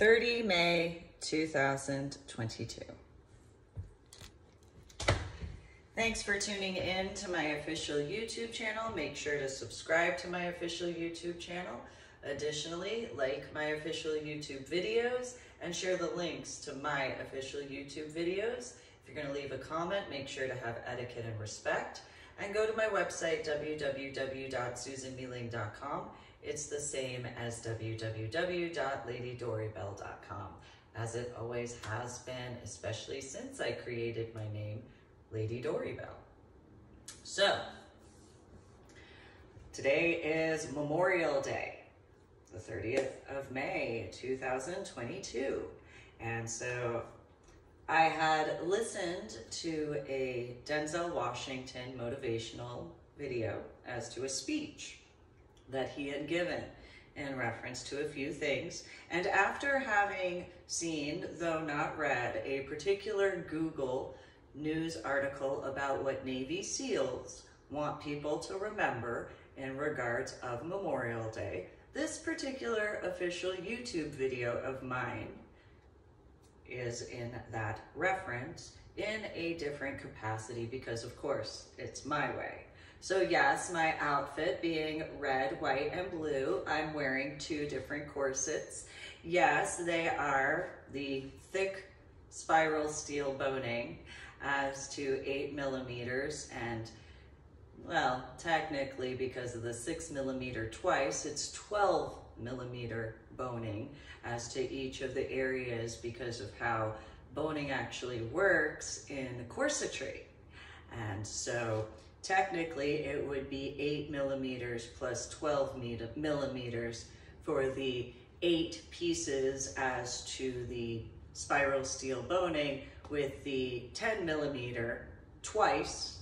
30 May 2022. Thanks for tuning in to my official YouTube channel. Make sure to subscribe to my official YouTube channel. Additionally, like my official YouTube videos and share the links to my official YouTube videos. If you're going to leave a comment, make sure to have etiquette and respect. And go to my website, www.susanmeeling.com. It's the same as www.ladydoribelle.com, as it always has been, especially since I created my name, Lady Doribelle. So, today is Memorial Day the 30th of May, 2022. And so I had listened to a Denzel Washington motivational video as to a speech that he had given in reference to a few things. And after having seen, though not read, a particular Google news article about what Navy SEALs want people to remember in regards of Memorial Day, this particular official YouTube video of mine is in that reference in a different capacity because of course it's my way. So yes, my outfit being red, white, and blue, I'm wearing two different corsets. Yes, they are the thick spiral steel boning as to eight millimeters and well, technically, because of the six millimeter twice, it's 12 millimeter boning as to each of the areas because of how boning actually works in the corsetry. And so technically it would be eight millimeters plus 12 millimeters for the eight pieces as to the spiral steel boning with the 10 millimeter twice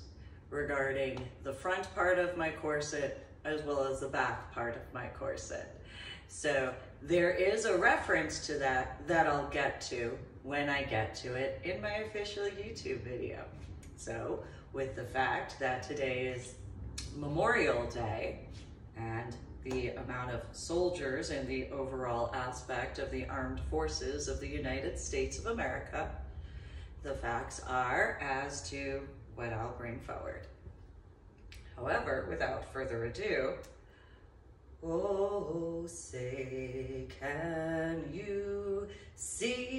regarding the front part of my corset as well as the back part of my corset. So there is a reference to that that I'll get to when I get to it in my official YouTube video. So with the fact that today is Memorial Day and the amount of soldiers and the overall aspect of the armed forces of the United States of America, the facts are as to what I'll bring forward. However, without further ado, Oh, say, can you see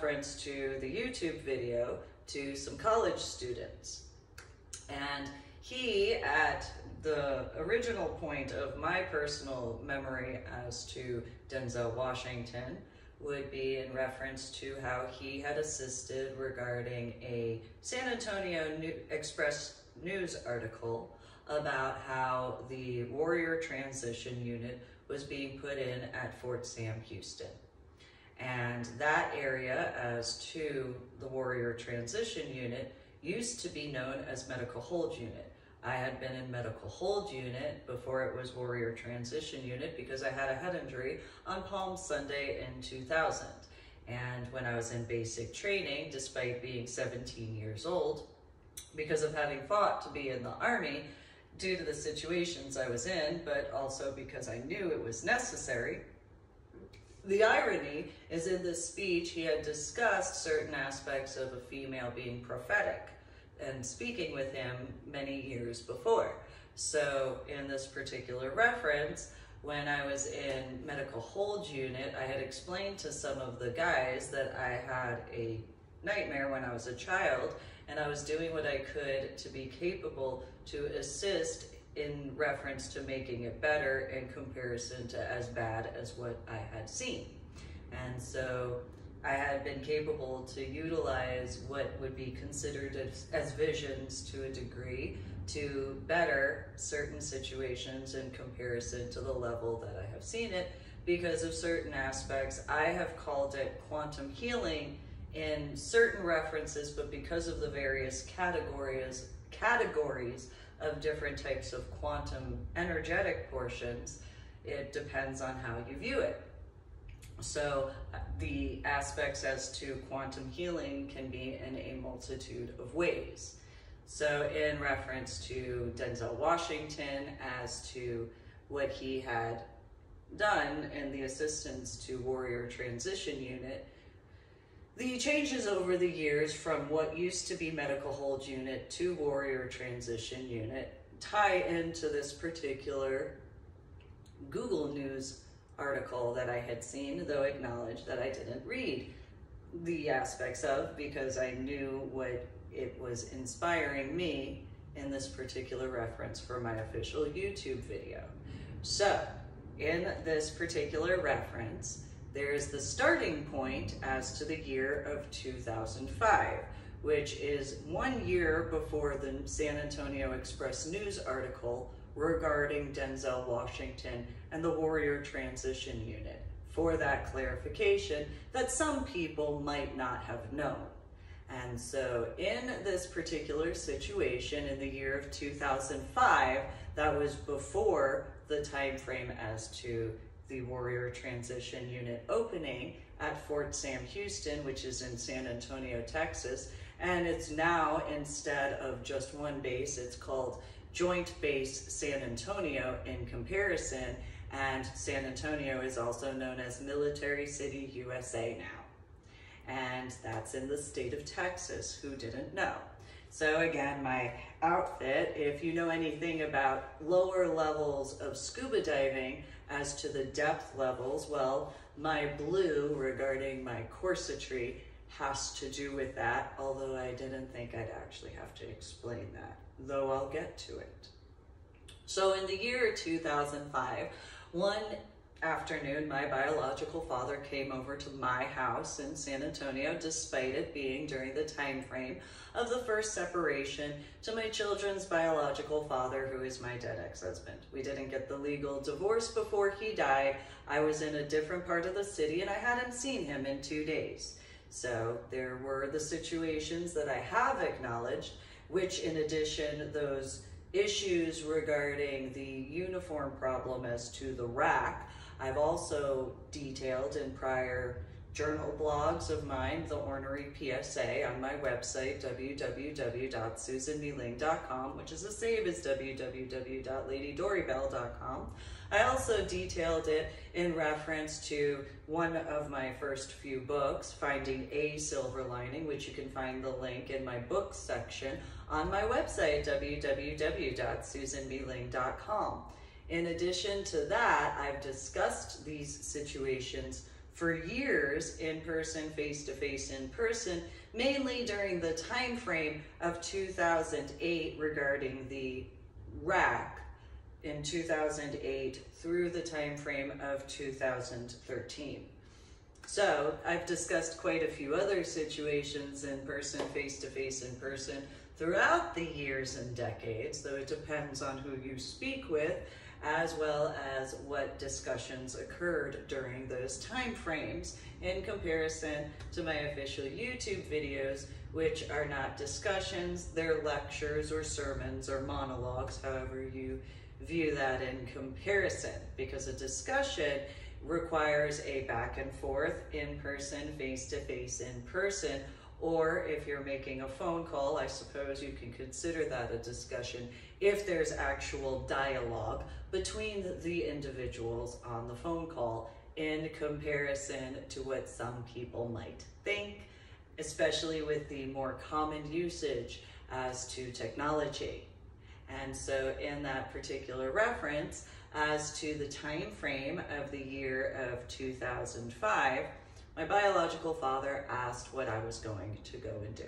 reference to the YouTube video to some college students. And he, at the original point of my personal memory as to Denzel Washington, would be in reference to how he had assisted regarding a San Antonio New Express news article about how the Warrior Transition Unit was being put in at Fort Sam Houston. And that area, as to the Warrior Transition Unit, used to be known as Medical Hold Unit. I had been in Medical Hold Unit before it was Warrior Transition Unit because I had a head injury on Palm Sunday in 2000. And when I was in basic training, despite being 17 years old, because of having fought to be in the Army, due to the situations I was in, but also because I knew it was necessary, the irony is in this speech, he had discussed certain aspects of a female being prophetic and speaking with him many years before. So in this particular reference, when I was in medical hold unit, I had explained to some of the guys that I had a nightmare when I was a child and I was doing what I could to be capable to assist in reference to making it better in comparison to as bad as what I had seen. And so I had been capable to utilize what would be considered as, as visions to a degree to better certain situations in comparison to the level that I have seen it because of certain aspects. I have called it quantum healing in certain references, but because of the various categories, categories of different types of quantum energetic portions, it depends on how you view it. So uh, the aspects as to quantum healing can be in a multitude of ways. So in reference to Denzel Washington as to what he had done in the assistance to Warrior Transition Unit, the changes over the years from what used to be Medical Hold Unit to Warrior Transition Unit tie into this particular Google News article that I had seen, though acknowledge that I didn't read the aspects of because I knew what it was inspiring me in this particular reference for my official YouTube video. So, in this particular reference, there's the starting point as to the year of 2005, which is one year before the San Antonio Express News article regarding Denzel Washington and the Warrior Transition Unit for that clarification that some people might not have known. And so in this particular situation in the year of 2005, that was before the time frame as to the Warrior Transition Unit opening at Fort Sam Houston, which is in San Antonio, Texas. And it's now, instead of just one base, it's called Joint Base San Antonio in comparison. And San Antonio is also known as Military City, USA now. And that's in the state of Texas, who didn't know. So again, my outfit, if you know anything about lower levels of scuba diving, as to the depth levels, well, my blue regarding my corsetry has to do with that, although I didn't think I'd actually have to explain that, though I'll get to it. So in the year 2005, one afternoon, my biological father came over to my house in San Antonio, despite it being during the time frame of the first separation to my children's biological father, who is my dead ex-husband. We didn't get the legal divorce before he died. I was in a different part of the city and I hadn't seen him in two days. So there were the situations that I have acknowledged, which in addition, those issues regarding the uniform problem as to the rack, I've also detailed in prior journal blogs of mine, the Ornery PSA, on my website, www.susanmeeling.com, which is the same as www.ladydoribelle.com. I also detailed it in reference to one of my first few books, Finding a Silver Lining, which you can find the link in my books section on my website, www.susanmeeling.com. In addition to that, I've discussed these situations for years in person, face to face in person, mainly during the time frame of 2008 regarding the rack in 2008 through the time frame of 2013. So I've discussed quite a few other situations in person, face to face in person throughout the years and decades, though it depends on who you speak with, as well as what discussions occurred during those time frames in comparison to my official YouTube videos, which are not discussions, they're lectures or sermons or monologues, however you view that in comparison, because a discussion requires a back and forth in person, face to face in person, or if you're making a phone call, I suppose you can consider that a discussion if there's actual dialogue between the individuals on the phone call in comparison to what some people might think, especially with the more common usage as to technology. And so in that particular reference, as to the time frame of the year of 2005, my biological father asked what I was going to go and do.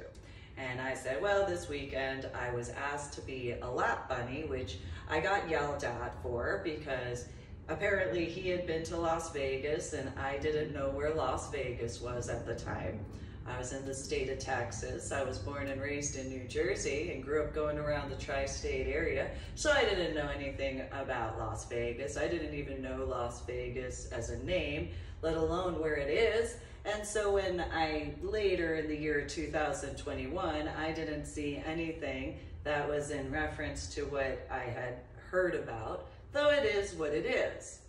And I said, well, this weekend I was asked to be a lap bunny, which I got yelled at for because apparently he had been to Las Vegas and I didn't know where Las Vegas was at the time. I was in the state of Texas. I was born and raised in New Jersey and grew up going around the tri-state area. So I didn't know anything about Las Vegas. I didn't even know Las Vegas as a name, let alone where it is. And so when I, later in the year 2021, I didn't see anything that was in reference to what I had heard about, though it is what it is.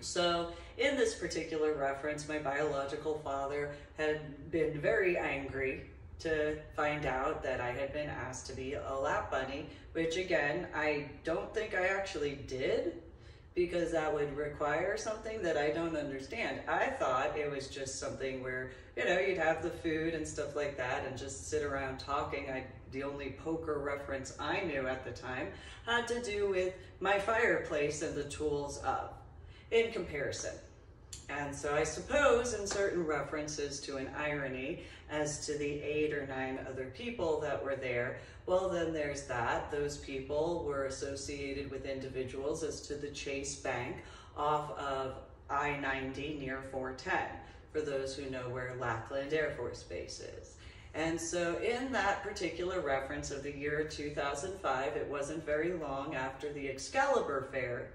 So in this particular reference, my biological father had been very angry to find out that I had been asked to be a lap bunny, which again, I don't think I actually did because that would require something that I don't understand. I thought it was just something where, you know, you'd have the food and stuff like that and just sit around talking. I, the only poker reference I knew at the time had to do with my fireplace and the tools of, in comparison. And so I suppose in certain references to an irony as to the eight or nine other people that were there, well then there's that. Those people were associated with individuals as to the Chase Bank off of I-90 near 410, for those who know where Lackland Air Force Base is. And so in that particular reference of the year 2005, it wasn't very long after the Excalibur Fair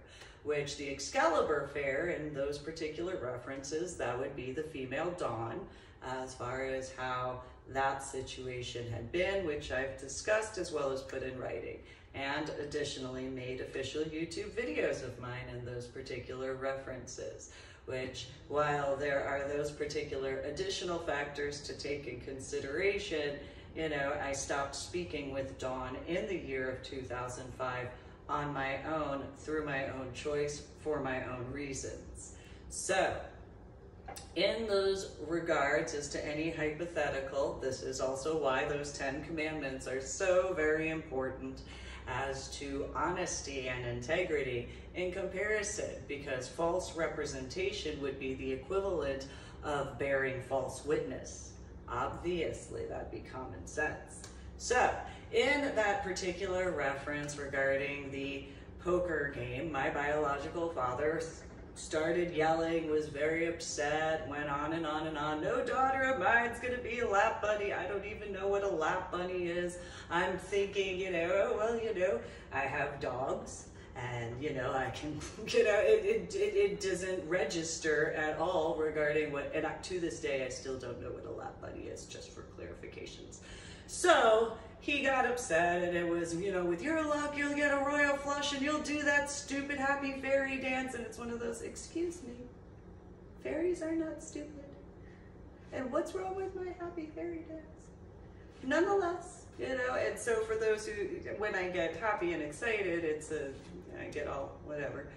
which the Excalibur Fair in those particular references, that would be the female Dawn, uh, as far as how that situation had been, which I've discussed as well as put in writing, and additionally made official YouTube videos of mine in those particular references, which while there are those particular additional factors to take in consideration, you know, I stopped speaking with Dawn in the year of 2005 on my own, through my own choice, for my own reasons. So, in those regards, as to any hypothetical, this is also why those Ten Commandments are so very important as to honesty and integrity in comparison, because false representation would be the equivalent of bearing false witness. Obviously, that'd be common sense. So, in that particular reference regarding the poker game, my biological father started yelling, was very upset, went on and on and on. No daughter of mine's gonna be a lap bunny. I don't even know what a lap bunny is. I'm thinking, you know, oh, well, you know, I have dogs and, you know, I can, you know, it, it, it, doesn't register at all regarding what, and to this day, I still don't know what a lap bunny is, just for clarifications. So he got upset and it was, you know, with your luck, you'll get a royal flush and you'll do that stupid happy fairy dance. And it's one of those, excuse me, fairies are not stupid. And what's wrong with my happy fairy dance? Nonetheless, you know, and so for those who, when I get happy and excited, it's a, I get all whatever.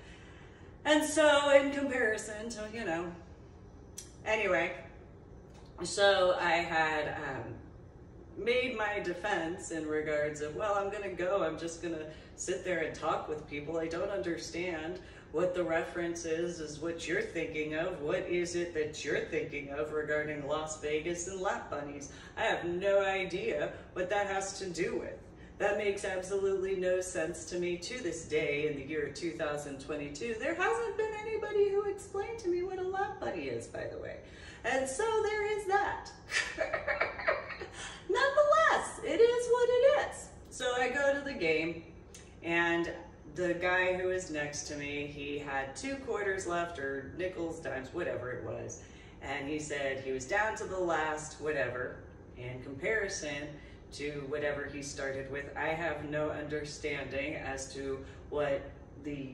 And so in comparison to, you know, anyway, so I had, um, made my defense in regards of, well, I'm to go, I'm just to sit there and talk with people. I don't understand what the reference is, is what you're thinking of. What is it that you're thinking of regarding Las Vegas and lap bunnies? I have no idea what that has to do with. That makes absolutely no sense to me to this day in the year 2022. There hasn't been anybody who explained to me what a lap bunny is, by the way. And so there is that. Nonetheless, it is what it is. So I go to the game and the guy who was next to me, he had two quarters left or nickels, dimes, whatever it was. And he said he was down to the last whatever in comparison to whatever he started with. I have no understanding as to what the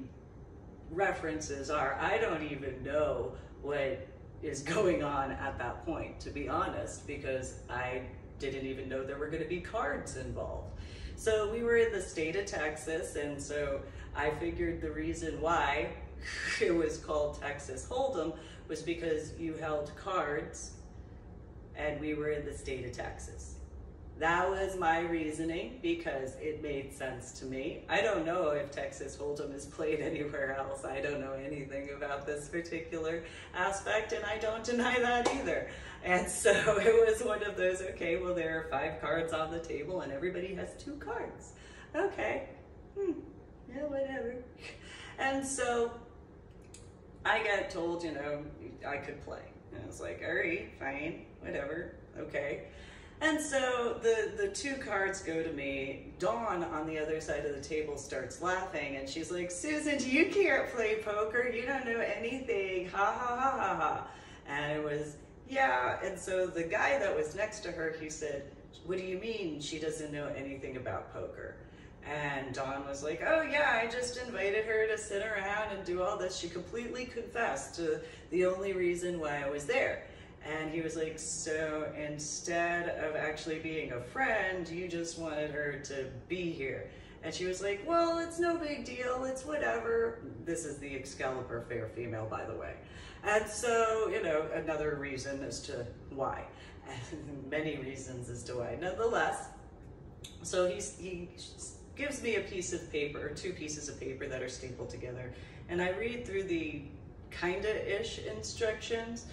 references are. I don't even know what is going on at that point, to be honest, because I didn't even know there were going to be cards involved. So we were in the state of Texas, and so I figured the reason why it was called Texas Hold'em was because you held cards and we were in the state of Texas. That was my reasoning because it made sense to me. I don't know if Texas Hold'em is played anywhere else. I don't know anything about this particular aspect, and I don't deny that either. And so it was one of those, okay, well, there are five cards on the table, and everybody has two cards. Okay, hmm, yeah, whatever. And so I got told, you know, I could play. And I was like, all right, fine, whatever, okay. And so the, the two cards go to me. Dawn on the other side of the table starts laughing and she's like, Susan, you can't play poker. You don't know anything. Ha ha ha ha ha. And it was, yeah. And so the guy that was next to her, he said, what do you mean she doesn't know anything about poker? And Dawn was like, oh yeah, I just invited her to sit around and do all this. She completely confessed to the only reason why I was there. And he was like, so instead of actually being a friend, you just wanted her to be here. And she was like, well, it's no big deal. It's whatever. This is the Excalibur fair female, by the way. And so, you know, another reason as to why. And many reasons as to why. Nonetheless, so he's, he gives me a piece of paper, two pieces of paper that are stapled together. And I read through the kinda-ish instructions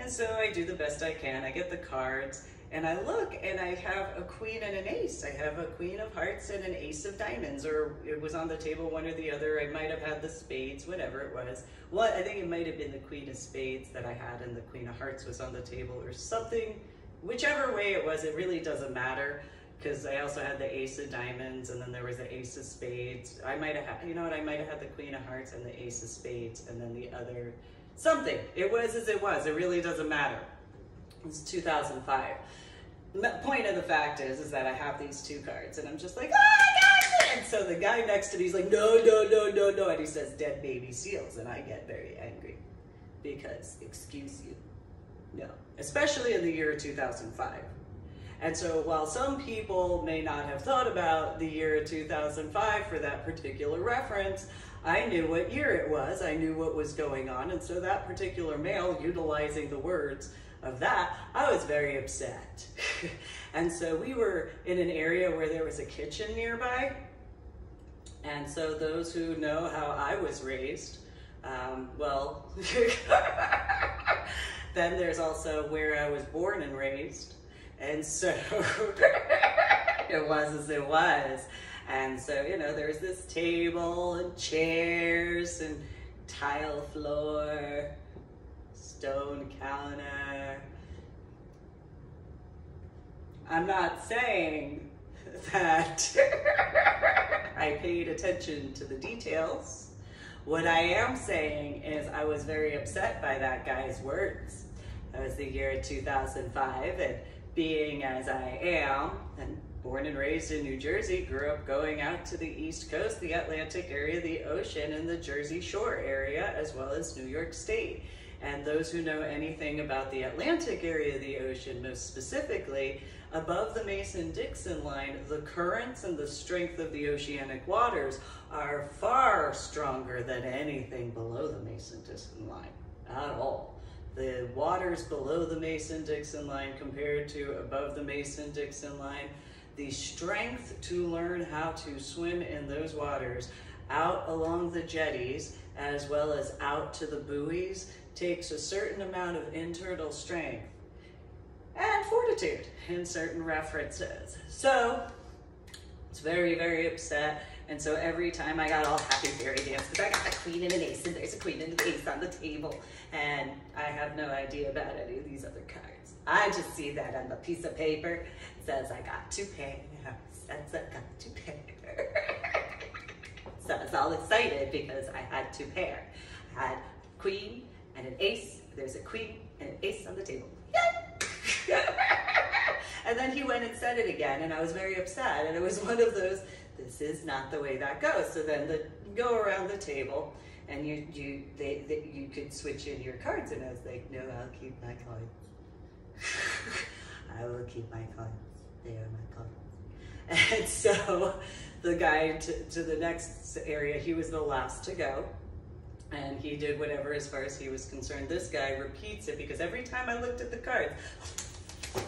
and so I do the best I can. I get the cards and I look and I have a queen and an ace. I have a queen of hearts and an ace of diamonds, or it was on the table, one or the other. I might have had the spades, whatever it was. What I think it might have been the queen of spades that I had and the queen of hearts was on the table or something. Whichever way it was, it really doesn't matter because I also had the ace of diamonds and then there was the ace of spades. I might have you know what, I might have had the queen of hearts and the ace of spades and then the other Something. It was as it was. It really doesn't matter. It's 2005. The point of the fact is, is that I have these two cards, and I'm just like, oh, I got it! And so the guy next to me is like, no, no, no, no, no, and he says, dead baby seals, and I get very angry because, excuse you, no, especially in the year 2005. And so while some people may not have thought about the year 2005 for that particular reference, I knew what year it was, I knew what was going on, and so that particular male utilizing the words of that, I was very upset. and so we were in an area where there was a kitchen nearby, and so those who know how I was raised, um, well, then there's also where I was born and raised, and so it was as it was. And so, you know, there's this table and chairs and tile floor, stone counter. I'm not saying that I paid attention to the details. What I am saying is I was very upset by that guy's words. That was the year 2005 and being as I am and Born and raised in New Jersey, grew up going out to the East Coast, the Atlantic area, the ocean, and the Jersey Shore area, as well as New York State. And those who know anything about the Atlantic area of the ocean, most specifically, above the Mason-Dixon line, the currents and the strength of the oceanic waters are far stronger than anything below the Mason-Dixon line at all. The waters below the Mason-Dixon line compared to above the Mason-Dixon line the strength to learn how to swim in those waters out along the jetties as well as out to the buoys takes a certain amount of internal strength and fortitude in certain references. So it's very, very upset. And so every time I got all happy fairy dance, because I got the queen and an ace, and there's a queen and an ace on the table, and I have no idea about any of these other cards. I just see that on the piece of paper. Says I got two pairs. Says I got two pairs. so I was all excited because I had two pair. I had queen and an ace. There's a queen and an ace on the table. Yay! and then he went and said it again, and I was very upset. And it was one of those, this is not the way that goes. So then the go around the table, and you you they, they you could switch in your cards, and I was like, no, I'll keep my cards. I will keep my cards. They are my cards. And so the guy to, to the next area, he was the last to go. And he did whatever as far as he was concerned. This guy repeats it because every time I looked at the cards,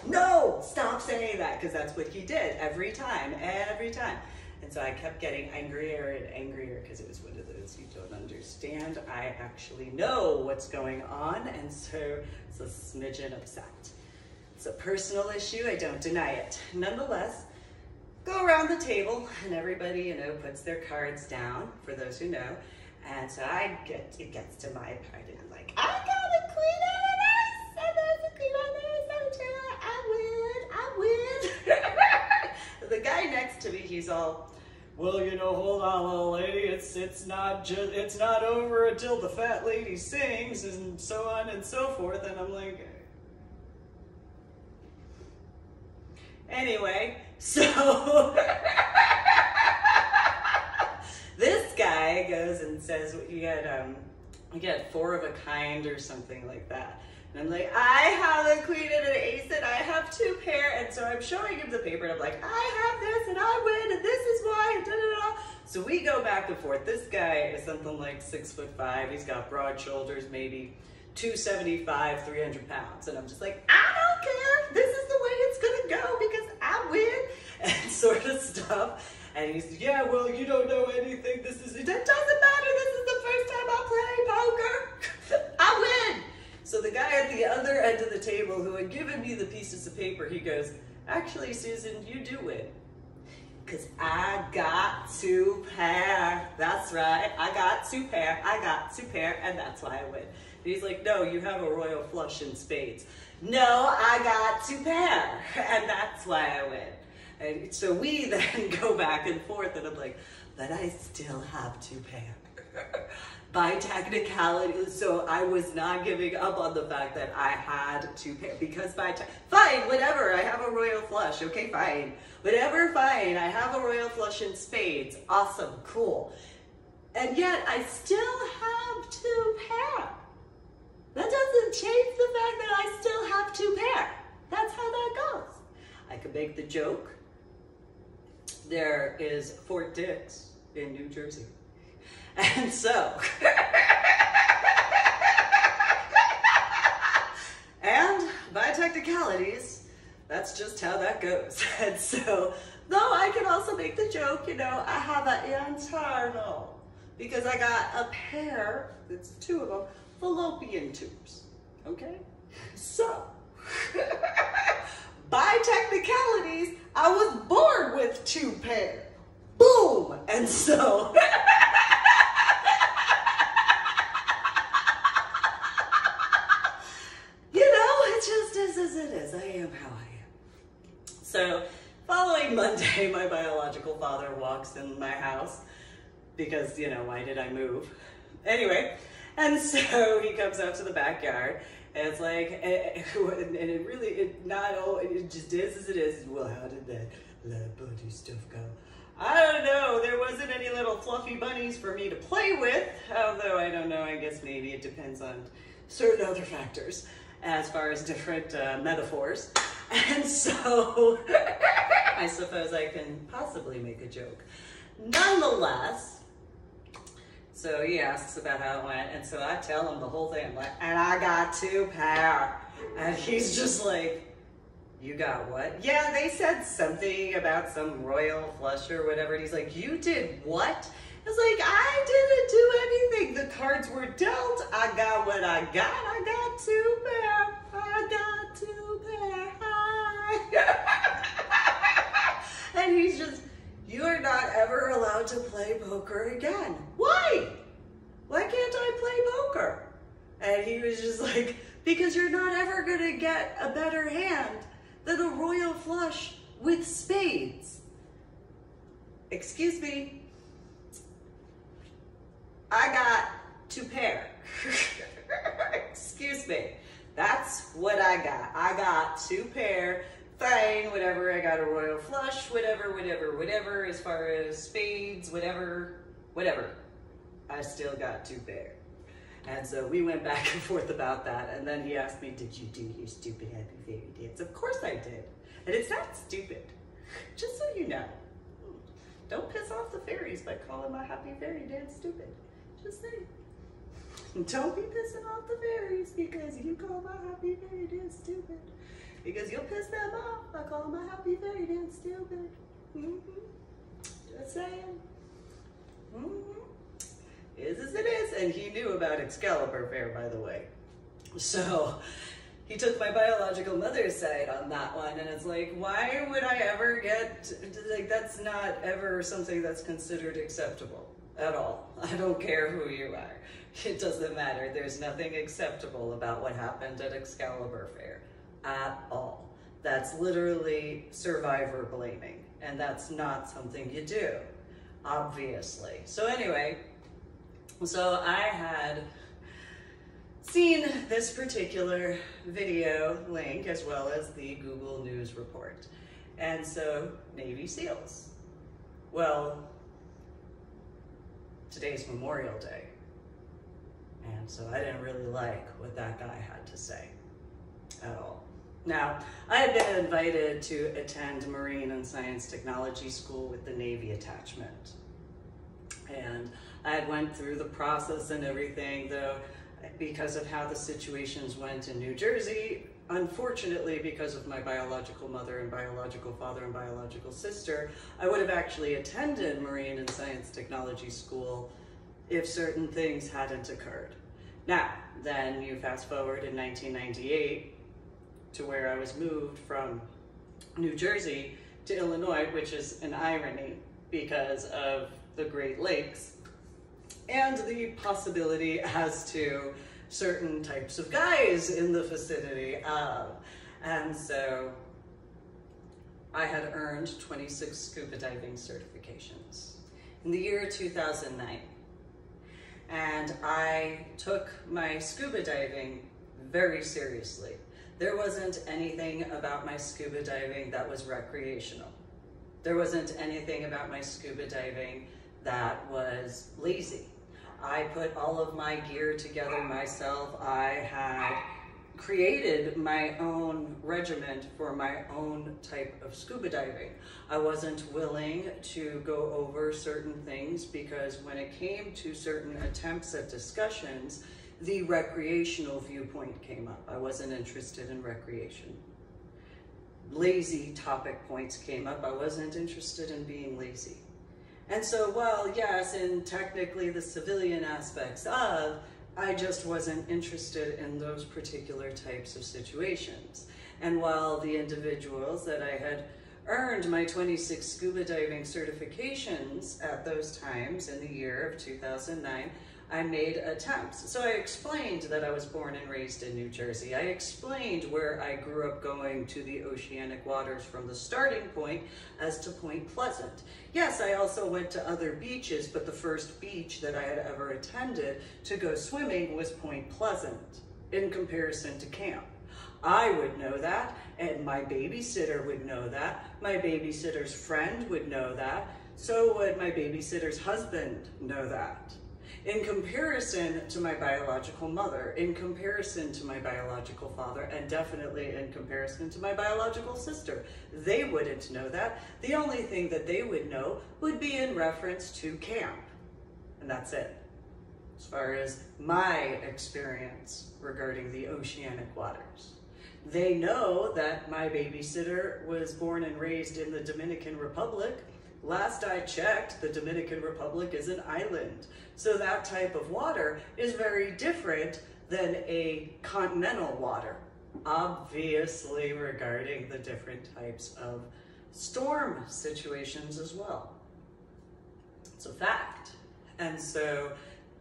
no, stop saying that because that's what he did every time, every time. And so I kept getting angrier and angrier because it was one of those you don't understand. I actually know what's going on, and so it's a smidgen upset. It's a personal issue, I don't deny it. Nonetheless, go around the table and everybody, you know, puts their cards down for those who know. And so I get, it gets to my part and I'm like, I got a queen a queen I win, I win. the guy next to me, he's all, well, you know, hold on, little lady. It's it's not just it's not over until the fat lady sings, and so on and so forth. And I'm like, anyway, so this guy goes and says you get um you get four of a kind or something like that. And I'm like, I have a queen and an ace, and I have two pair. And so I'm showing him the paper, and I'm like, I have this, and I win, and this is why, and da da da. So we go back and forth. This guy is something like six foot five. He's got broad shoulders, maybe 275, 300 pounds. And I'm just like, I don't care. This is the way it's gonna go because I win, and sort of stuff. And he's, yeah, well, you don't know anything. This is, it doesn't matter. This is the first time I play poker. I win. So the guy at the other end of the table who had given me the pieces of paper, he goes, actually, Susan, you do win. Cause I got two pair. That's right. I got two pair. I got two pair, and that's why I win. And he's like, no, you have a royal flush in spades. No, I got two pair, and that's why I win. And so we then go back and forth, and I'm like, but I still have two pair. by technicality, so I was not giving up on the fact that I had to pair because by, fine, whatever, I have a royal flush, okay, fine. Whatever, fine, I have a royal flush in spades, awesome, cool. And yet, I still have two pair. That doesn't change the fact that I still have two pair. That's how that goes. I could make the joke. There is Fort Dix in New Jersey. And so, and by technicalities, that's just how that goes. And so, though I can also make the joke, you know, I have an internal, because I got a pair, it's two of them, fallopian tubes, okay? So, by technicalities, I was born with two pair. Boom! And so, you know, it just is as it is. I am how I am. So, following Monday, my biological father walks in my house because, you know, why did I move? Anyway, and so he comes out to the backyard and it's like, and it really, it not, all, it just is as it is. Well, how did that little bunny stuff go? I don't know. There wasn't any little fluffy bunnies for me to play with, although I don't know. I guess maybe it depends on certain other factors as far as different uh, metaphors. And so I suppose I can possibly make a joke. Nonetheless, so he asks about how it went, and so I tell him the whole thing. I'm like, and I got two pair. And he's just like, you got what? Yeah, they said something about some royal flush or whatever. And he's like, you did what? It's like, I didn't do anything. The cards were dealt. I got what I got. I got two pair. I got two pair. And he's just, you are not ever allowed to play poker again. Why? Why can't I play poker? And he was just like, because you're not ever to get a better hand than a royal flush with spades. Excuse me. I got two pair. Excuse me. That's what I got. I got two pair. Fine, whatever. I got a royal flush, whatever, whatever, whatever. As far as spades, whatever, whatever. I still got two pair. And so we went back and forth about that. And then he asked me, Did you do your stupid happy fairy dance? Of course I did. And it's not stupid, just so you know. Don't piss off the fairies by calling my happy fairy dance stupid. Just saying. Don't be pissing off the fairies because you call my happy fairy dance stupid. Because you'll piss them off by calling my happy fairy dance stupid. Mm-hmm. Just saying. Mm-hmm. Is as it is. And he knew about Excalibur Fair, by the way. So he took my biological mother's side on that one and it's like why would i ever get like that's not ever something that's considered acceptable at all i don't care who you are it doesn't matter there's nothing acceptable about what happened at excalibur fair at all that's literally survivor blaming and that's not something you do obviously so anyway so i had seen this particular video link as well as the Google News report. And so, Navy SEALs. Well, today's Memorial Day. And so I didn't really like what that guy had to say at all. Now, I had been invited to attend Marine and Science Technology School with the Navy attachment. And I had went through the process and everything, though because of how the situations went in New Jersey, unfortunately, because of my biological mother and biological father and biological sister, I would have actually attended Marine and Science Technology School if certain things hadn't occurred. Now, then you fast forward in 1998 to where I was moved from New Jersey to Illinois, which is an irony because of the Great Lakes and the possibility as to certain types of guys in the vicinity of. And so I had earned 26 scuba diving certifications in the year 2009. And I took my scuba diving very seriously. There wasn't anything about my scuba diving that was recreational. There wasn't anything about my scuba diving that was lazy. I put all of my gear together myself. I had created my own regiment for my own type of scuba diving. I wasn't willing to go over certain things because when it came to certain attempts at discussions, the recreational viewpoint came up. I wasn't interested in recreation. Lazy topic points came up. I wasn't interested in being lazy. And so while yes, in technically the civilian aspects of, I just wasn't interested in those particular types of situations. And while the individuals that I had earned my 26 scuba diving certifications at those times in the year of 2009, I made attempts. So I explained that I was born and raised in New Jersey. I explained where I grew up going to the oceanic waters from the starting point as to Point Pleasant. Yes, I also went to other beaches, but the first beach that I had ever attended to go swimming was Point Pleasant in comparison to camp. I would know that, and my babysitter would know that. My babysitter's friend would know that. So would my babysitter's husband know that in comparison to my biological mother, in comparison to my biological father, and definitely in comparison to my biological sister. They wouldn't know that. The only thing that they would know would be in reference to camp. And that's it. As far as my experience regarding the oceanic waters. They know that my babysitter was born and raised in the Dominican Republic last I checked, the Dominican Republic is an island. So that type of water is very different than a continental water. Obviously regarding the different types of storm situations as well. It's a fact. And so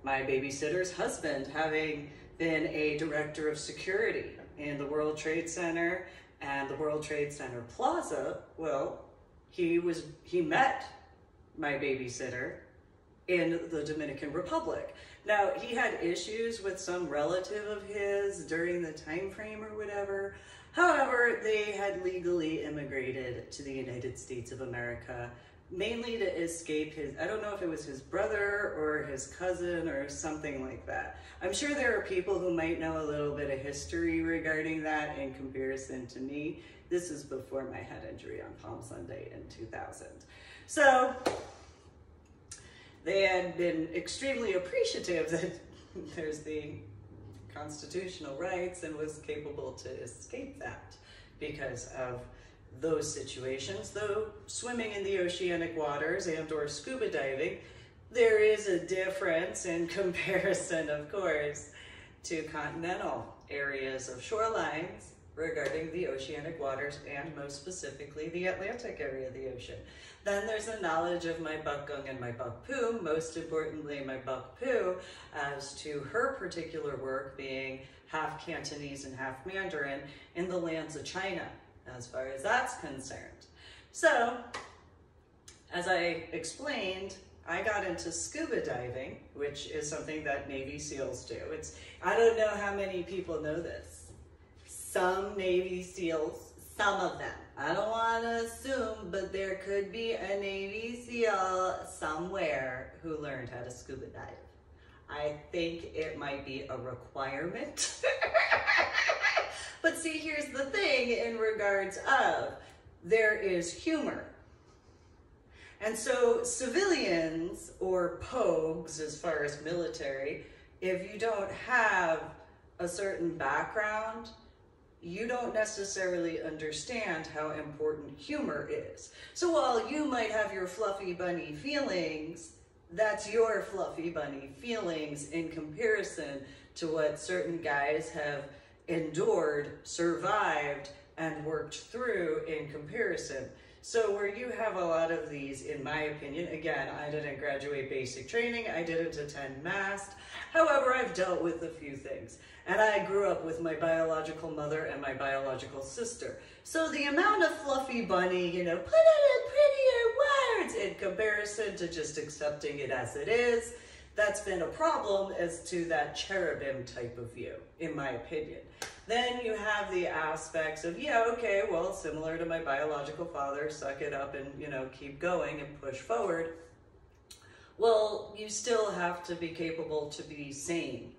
my babysitter's husband, having been a director of security in the World Trade Center and the World Trade Center Plaza, well, he was he met my babysitter in the Dominican Republic. Now, he had issues with some relative of his during the time frame or whatever. However, they had legally immigrated to the United States of America mainly to escape his, I don't know if it was his brother or his cousin or something like that. I'm sure there are people who might know a little bit of history regarding that in comparison to me. This is before my head injury on Palm Sunday in 2000. So they had been extremely appreciative that there's the constitutional rights and was capable to escape that because of those situations, though swimming in the oceanic waters and or scuba diving, there is a difference in comparison, of course, to continental areas of shorelines regarding the oceanic waters and most specifically the Atlantic area of the ocean. Then there's a knowledge of my Bukgung and my Bukpu, most importantly my Bukpu, as to her particular work being half Cantonese and half Mandarin in the lands of China as far as that's concerned. So, as I explained, I got into scuba diving, which is something that Navy SEALs do. It's I don't know how many people know this. Some Navy SEALs, some of them. I don't want to assume, but there could be a Navy SEAL somewhere who learned how to scuba dive. I think it might be a requirement. But see, here's the thing in regards of, there is humor. And so civilians or pogues, as far as military, if you don't have a certain background, you don't necessarily understand how important humor is. So while you might have your fluffy bunny feelings, that's your fluffy bunny feelings in comparison to what certain guys have endured, survived, and worked through in comparison. So where you have a lot of these, in my opinion, again, I didn't graduate basic training, I didn't attend MAST, however, I've dealt with a few things. And I grew up with my biological mother and my biological sister. So the amount of fluffy bunny, you know, put it in prettier words in comparison to just accepting it as it is, that's been a problem as to that cherubim type of view, in my opinion. Then you have the aspects of, yeah, okay, well, similar to my biological father, suck it up and, you know, keep going and push forward. Well, you still have to be capable to be sane.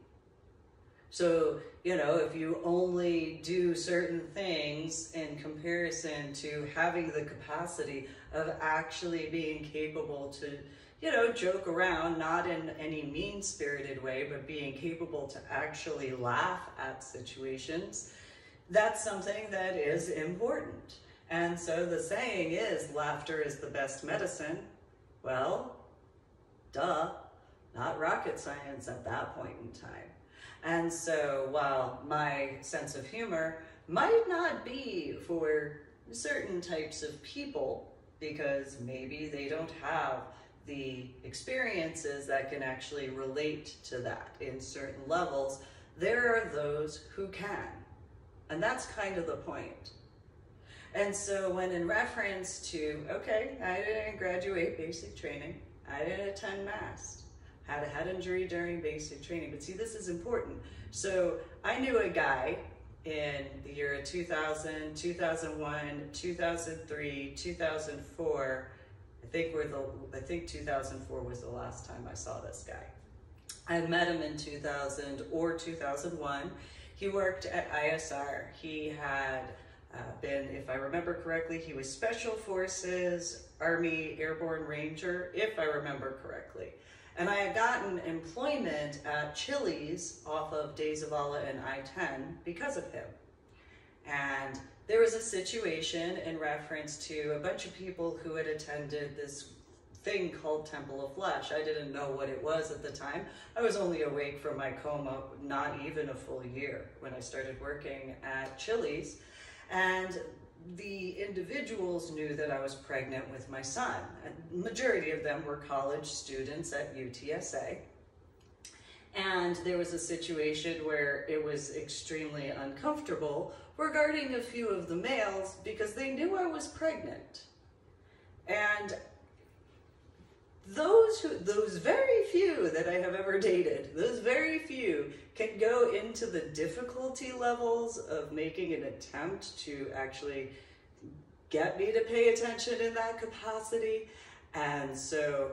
So, you know, if you only do certain things in comparison to having the capacity of actually being capable to you know, joke around, not in any mean spirited way, but being capable to actually laugh at situations, that's something that is important. And so the saying is, laughter is the best medicine. Well, duh, not rocket science at that point in time. And so while my sense of humor might not be for certain types of people, because maybe they don't have the experiences that can actually relate to that in certain levels, there are those who can. And that's kind of the point. And so when in reference to, okay, I didn't graduate basic training, I didn't attend MAST, had a head injury during basic training, but see, this is important. So I knew a guy in the year 2000, 2001, 2003, 2004, think we're the, I think 2004 was the last time I saw this guy. I met him in 2000 or 2001. He worked at ISR. He had uh, been, if I remember correctly, he was Special Forces Army Airborne Ranger, if I remember correctly. And I had gotten employment at Chili's off of De Zavala and I-10 because of him. And there was a situation in reference to a bunch of people who had attended this thing called Temple of Flesh. I didn't know what it was at the time. I was only awake from my coma not even a full year when I started working at Chili's. And the individuals knew that I was pregnant with my son. Majority of them were college students at UTSA. And there was a situation where it was extremely uncomfortable regarding a few of the males because they knew I was pregnant. And those who, those very few that I have ever dated, those very few can go into the difficulty levels of making an attempt to actually get me to pay attention in that capacity. And so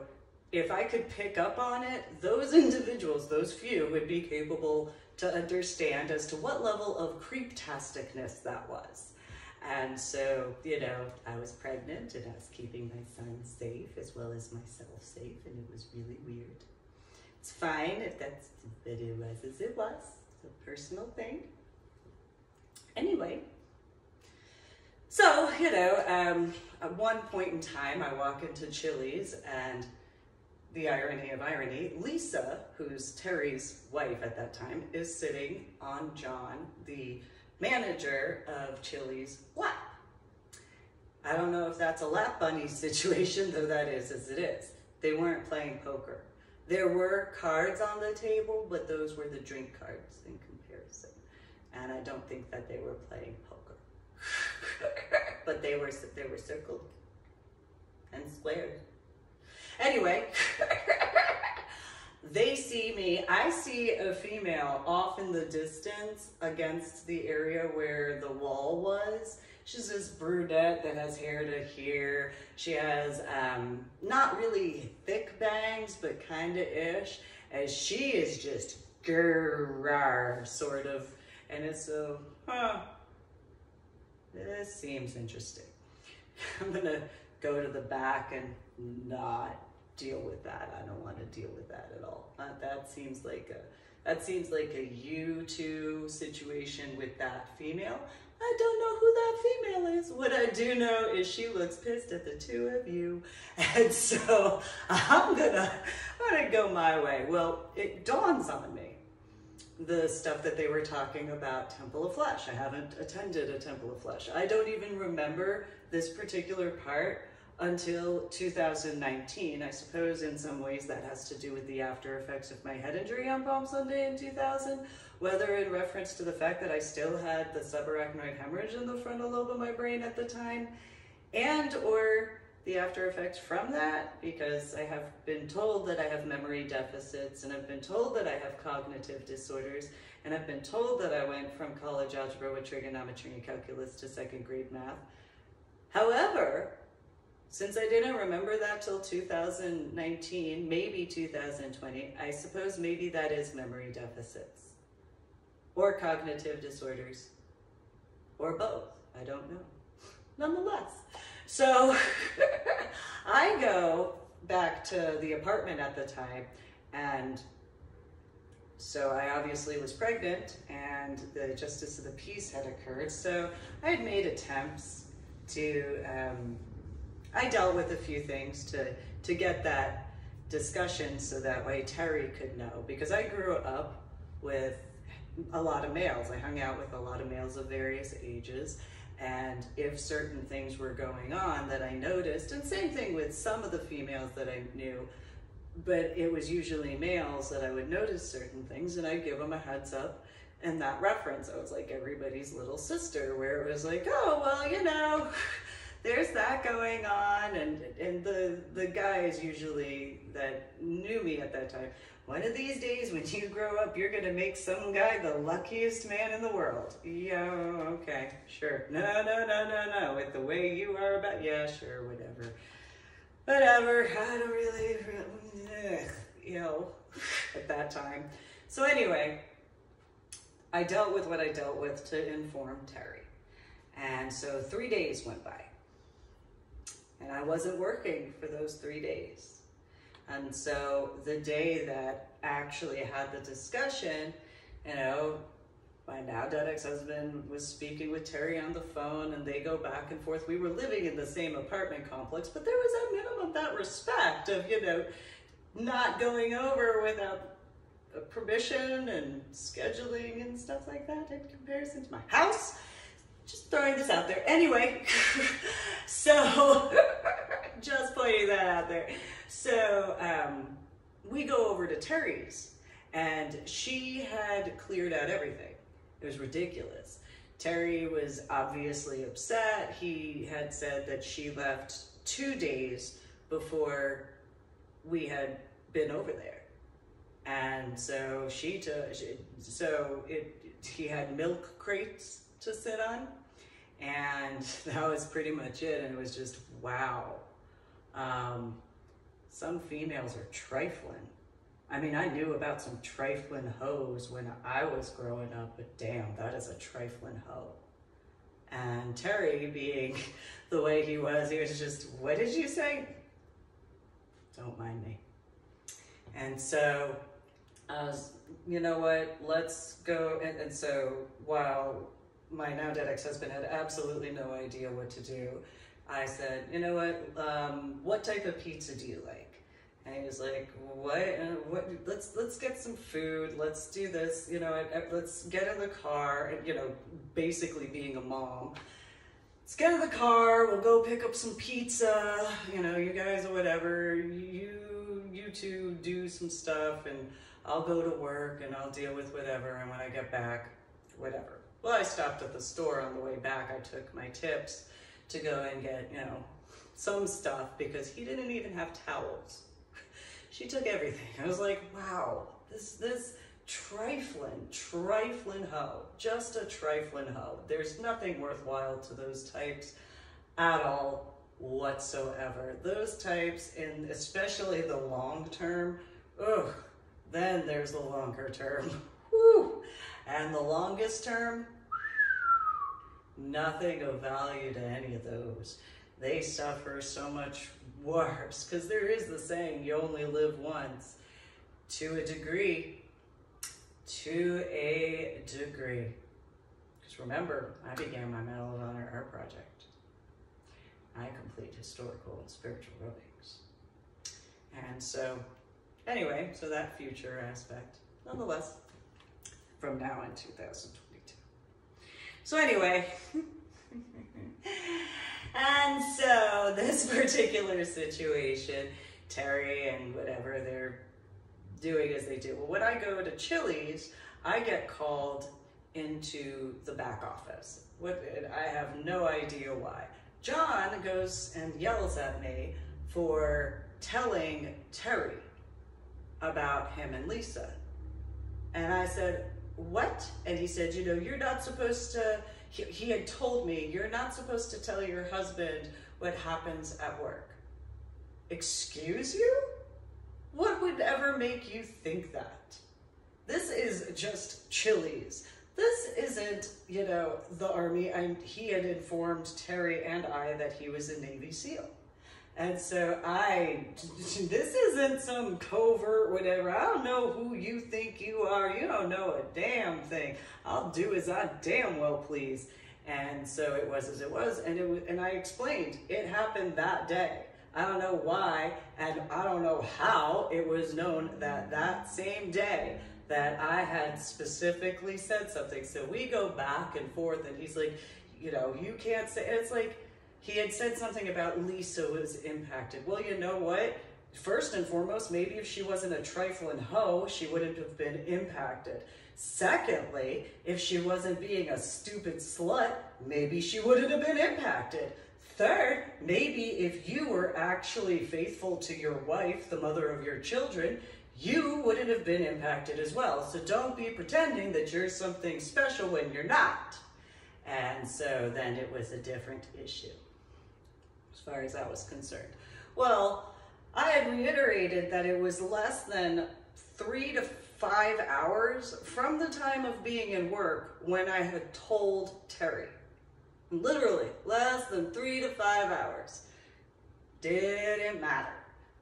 if I could pick up on it, those individuals, those few, would be capable to understand as to what level of creeptasticness that was. And so, you know, I was pregnant and I was keeping my son safe as well as myself safe, and it was really weird. It's fine if that's that it was as it was. It's a personal thing. Anyway, so, you know, um, at one point in time, I walk into Chili's and the irony of irony, Lisa, who's Terry's wife at that time, is sitting on John, the manager of Chili's lap. I don't know if that's a lap bunny situation, though that is as it is. They weren't playing poker. There were cards on the table, but those were the drink cards in comparison. And I don't think that they were playing poker. but they were they were circled and squared. Anyway, they see me. I see a female off in the distance against the area where the wall was. She's this brunette that has hair to here. She has um, not really thick bangs, but kind of ish. And she is just grrr, sort of. And it's so, huh, this seems interesting. I'm gonna go to the back and not deal with that. I don't want to deal with that at all. Uh, that seems like a that seems like a you two situation with that female. I don't know who that female is. What I do know is she looks pissed at the two of you. And so I'm gonna I'm gonna go my way. Well, it dawns on me the stuff that they were talking about Temple of Flesh. I haven't attended a Temple of Flesh. I don't even remember this particular part until 2019. I suppose in some ways that has to do with the after effects of my head injury on Palm Sunday in 2000, whether in reference to the fact that I still had the subarachnoid hemorrhage in the frontal lobe of my brain at the time, and or the after effects from that because I have been told that I have memory deficits and I've been told that I have cognitive disorders and I've been told that I went from college algebra with trigonometry and calculus to second grade math. However, since I didn't remember that till 2019, maybe 2020, I suppose maybe that is memory deficits or cognitive disorders or both. I don't know. Nonetheless, so I go back to the apartment at the time and so I obviously was pregnant and the justice of the peace had occurred. So I had made attempts to um, I dealt with a few things to, to get that discussion so that way Terry could know because I grew up with a lot of males. I hung out with a lot of males of various ages. And if certain things were going on that I noticed, and same thing with some of the females that I knew, but it was usually males that I would notice certain things and I'd give them a heads up. And that reference, I was like everybody's little sister, where it was like, oh, well, you know, there's that going on and and the the guys usually that knew me at that time one of these days when you grow up you're gonna make some guy the luckiest man in the world. Yeah okay sure. No no no no no with the way you are about yeah sure whatever. Whatever i don't really you know at that time. So anyway i dealt with what i dealt with to inform terry. And so three days went by and I wasn't working for those three days. And so the day that actually had the discussion, you know, my now dead ex-husband was speaking with Terry on the phone and they go back and forth. We were living in the same apartment complex, but there was a minimum of that respect of, you know, not going over without permission and scheduling and stuff like that in comparison to my house. Just throwing this out there. Anyway, so just pointing that out there. So um, we go over to Terry's and she had cleared out everything. It was ridiculous. Terry was obviously upset. He had said that she left two days before we had been over there. And so she took, so it, he had milk crates to sit on. And that was pretty much it. And it was just, wow. Um, some females are trifling. I mean, I knew about some trifling hoes when I was growing up, but damn, that is a trifling hoe. And Terry, being the way he was, he was just, what did you say? Don't mind me. And so I was, you know what, let's go. And, and so while my now dead ex-husband had absolutely no idea what to do, I said, you know what, um, what type of pizza do you like? And he was like, "What? Uh, what? Let's let's get some food. Let's do this. You know, let's get in the car. You know, basically being a mom. Let's get in the car. We'll go pick up some pizza. You know, you guys or whatever. You you two do some stuff, and I'll go to work and I'll deal with whatever. And when I get back, whatever. Well, I stopped at the store on the way back. I took my tips to go and get you know some stuff because he didn't even have towels she took everything. I was like, wow, this, this trifling, trifling hoe, just a trifling hoe. There's nothing worthwhile to those types at all whatsoever. Those types, and especially the long term, ugh, then there's the longer term. Whew. And the longest term, nothing of value to any of those. They suffer so much worse because there is the saying you only live once. To a degree. To a degree. Because remember i began my medal of honor art project. I complete historical and spiritual rubbings. And so anyway so that future aspect nonetheless from now in 2022 so anyway And so this particular situation, Terry and whatever they're doing as they do. Well, when I go to Chili's, I get called into the back office. I have no idea why. John goes and yells at me for telling Terry about him and Lisa. And I said, what? And he said, you know, you're not supposed to he, he had told me, You're not supposed to tell your husband what happens at work. Excuse you? What would ever make you think that? This is just Chili's. This isn't, you know, the Army. And he had informed Terry and I that he was a Navy SEAL. And so I, this isn't some covert whatever. I don't know who you think you are. You don't know a damn thing. I'll do as I damn well please. And so it was as it was. And it was, and I explained it happened that day. I don't know why, and I don't know how it was known that that same day that I had specifically said something. So we go back and forth, and he's like, you know, you can't say, it's like, he had said something about Lisa was impacted. Well, you know what? First and foremost, maybe if she wasn't a trifling hoe, she wouldn't have been impacted. Secondly, if she wasn't being a stupid slut, maybe she wouldn't have been impacted. Third, maybe if you were actually faithful to your wife, the mother of your children, you wouldn't have been impacted as well. So don't be pretending that you're something special when you're not. And so then it was a different issue as far as that was concerned. Well, I had reiterated that it was less than three to five hours from the time of being in work when I had told Terry. Literally, less than three to five hours. Didn't matter.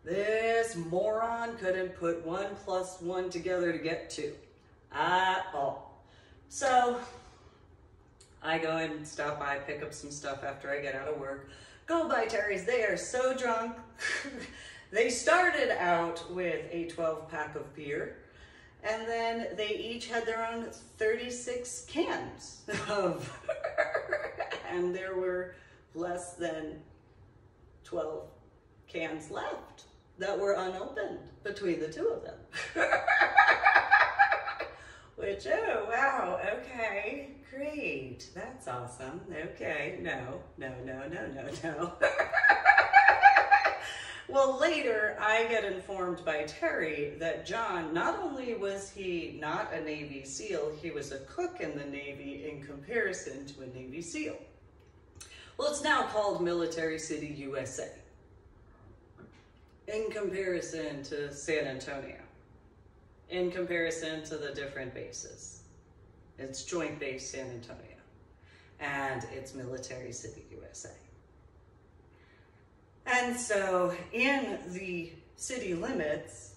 This moron couldn't put one plus one together to get two at all. So I go and stop by, pick up some stuff after I get out of work. Go by Terry's. They are so drunk. they started out with a 12 pack of beer and then they each had their own 36 cans of, and there were less than 12 cans left that were unopened between the two of them. Which, oh, wow, okay, great, that's awesome. Okay, no, no, no, no, no, no. well, later I get informed by Terry that John, not only was he not a Navy SEAL, he was a cook in the Navy in comparison to a Navy SEAL. Well, it's now called Military City, USA in comparison to San Antonio, in comparison to the different bases. It's Joint Base San Antonio, and it's Military City, USA. And so in the city limits,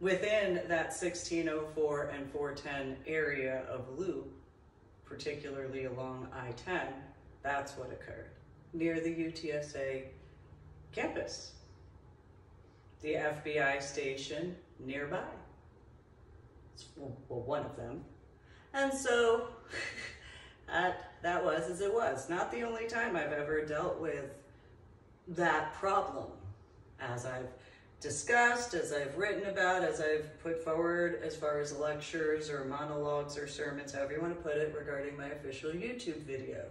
within that 1604 and 410 area of loop, particularly along I-10, that's what occurred, near the UTSA campus the FBI station nearby. Well, one of them. And so that, that was as it was. Not the only time I've ever dealt with that problem. As I've discussed, as I've written about, as I've put forward as far as lectures or monologues or sermons, however you want to put it, regarding my official YouTube video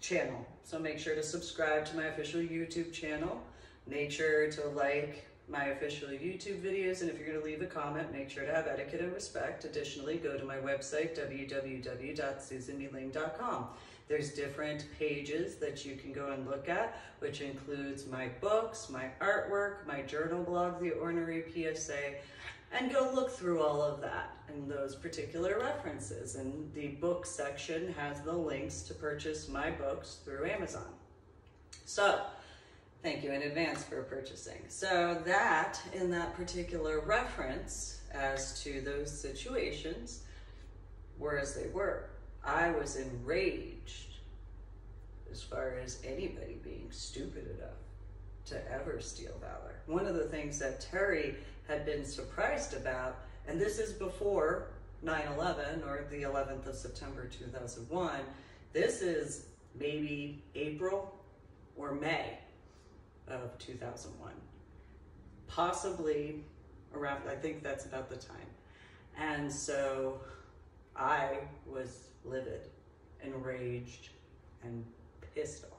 channel. So make sure to subscribe to my official YouTube channel. Make sure to like my official YouTube videos, and if you're going to leave a comment, make sure to have etiquette and respect. Additionally, go to my website, www.susanmeeling.com. There's different pages that you can go and look at, which includes my books, my artwork, my journal blog, The Ornery PSA, and go look through all of that and those particular references. And the book section has the links to purchase my books through Amazon. So, Thank you in advance for purchasing. So that, in that particular reference as to those situations, were as they were. I was enraged as far as anybody being stupid enough to ever steal valor. One of the things that Terry had been surprised about, and this is before 9-11 or the 11th of September 2001, this is maybe April or May of 2001. Possibly around, I think that's about the time. And so I was livid, enraged, and pissed off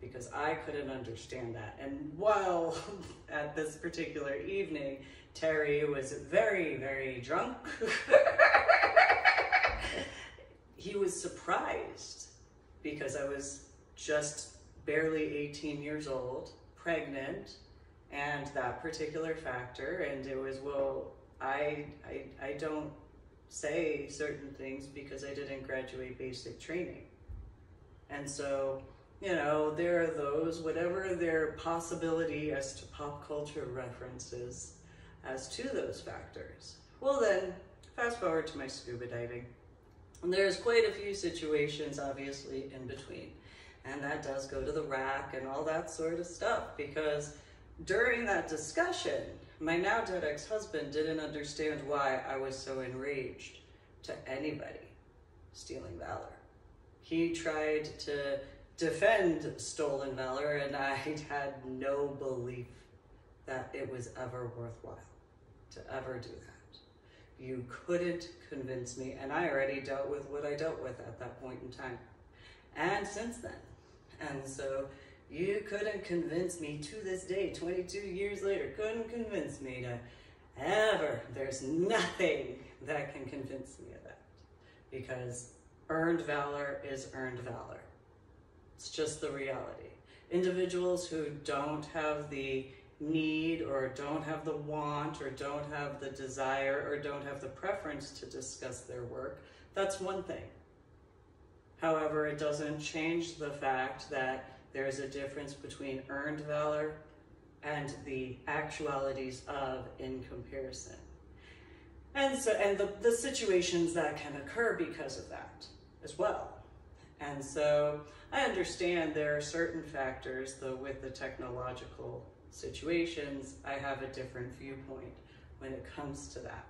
because I couldn't understand that. And while at this particular evening, Terry was very, very drunk, he was surprised because I was just barely 18 years old, pregnant, and that particular factor. And it was, well, I, I, I don't say certain things because I didn't graduate basic training. And so, you know, there are those, whatever their possibility as to pop culture references as to those factors. Well then, fast forward to my scuba diving. And there's quite a few situations, obviously, in between and that does go to the rack and all that sort of stuff because during that discussion, my now dead ex-husband didn't understand why I was so enraged to anybody stealing valor. He tried to defend stolen valor and I had no belief that it was ever worthwhile to ever do that. You couldn't convince me and I already dealt with what I dealt with at that point in time. And since then, and so you couldn't convince me to this day, 22 years later, couldn't convince me to ever, there's nothing that can convince me of that. Because earned valor is earned valor. It's just the reality. Individuals who don't have the need or don't have the want or don't have the desire or don't have the preference to discuss their work, that's one thing. However, it doesn't change the fact that there's a difference between earned valor and the actualities of in comparison. And so, and the, the situations that can occur because of that as well. And so I understand there are certain factors, though with the technological situations, I have a different viewpoint when it comes to that.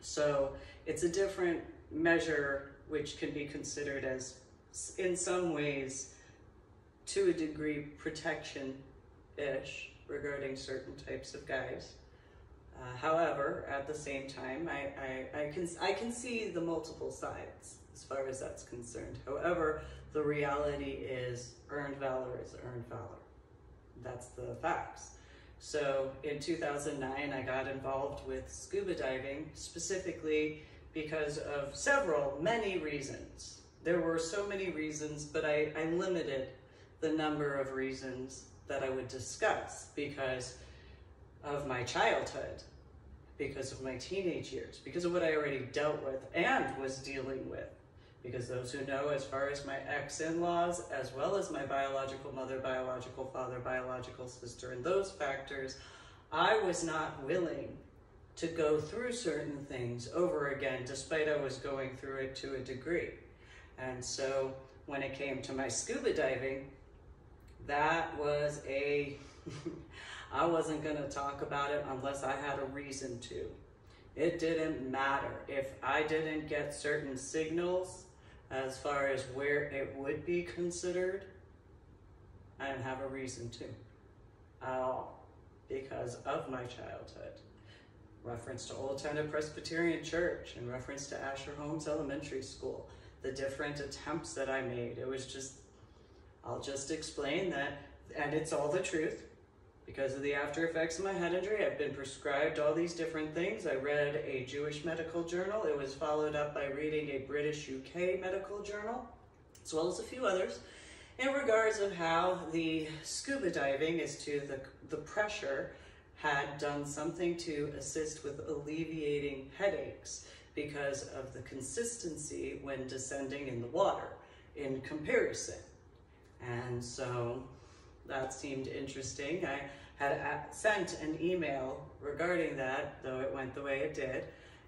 So it's a different measure which can be considered as, in some ways, to a degree, protection-ish regarding certain types of guys. Uh, however, at the same time, I, I, I, can, I can see the multiple sides as far as that's concerned. However, the reality is earned valor is earned valor. That's the facts. So in 2009, I got involved with scuba diving specifically because of several, many reasons. There were so many reasons, but I, I limited the number of reasons that I would discuss because of my childhood, because of my teenage years, because of what I already dealt with and was dealing with. Because those who know, as far as my ex-in-laws, as well as my biological mother, biological father, biological sister, and those factors, I was not willing to go through certain things over again, despite I was going through it to a degree. And so when it came to my scuba diving, that was a, I wasn't gonna talk about it unless I had a reason to. It didn't matter. If I didn't get certain signals as far as where it would be considered, I didn't have a reason to at because of my childhood. Reference to Old Town Presbyterian Church in reference to Asher Holmes Elementary School, the different attempts that I made. It was just, I'll just explain that, and it's all the truth. Because of the after effects of my head injury, I've been prescribed all these different things. I read a Jewish medical journal. It was followed up by reading a British UK medical journal, as well as a few others, in regards of how the scuba diving is to the, the pressure had done something to assist with alleviating headaches because of the consistency when descending in the water in comparison. And so that seemed interesting. I had sent an email regarding that, though it went the way it did.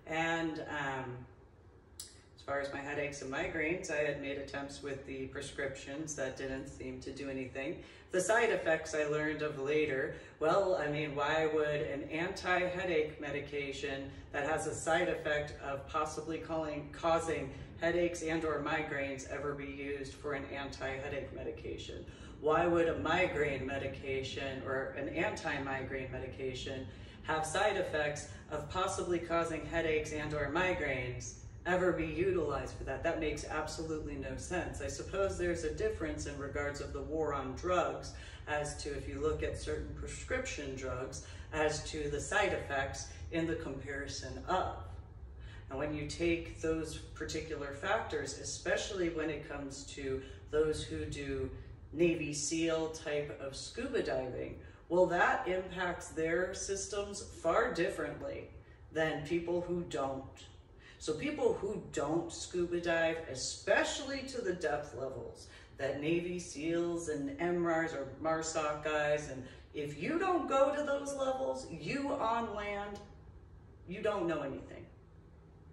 And um, as far as my headaches and migraines, I had made attempts with the prescriptions that didn't seem to do anything. The side effects I learned of later, well, I mean, why would an anti-headache medication that has a side effect of possibly calling, causing headaches and or migraines ever be used for an anti-headache medication? why would a migraine medication or an anti-migraine medication have side effects of possibly causing headaches and or migraines ever be utilized for that? That makes absolutely no sense. I suppose there's a difference in regards of the war on drugs as to if you look at certain prescription drugs as to the side effects in the comparison of. And when you take those particular factors, especially when it comes to those who do Navy SEAL type of scuba diving, well, that impacts their systems far differently than people who don't. So people who don't scuba dive, especially to the depth levels that Navy SEALs and MRARs or MARSOC guys, and if you don't go to those levels, you on land, you don't know anything.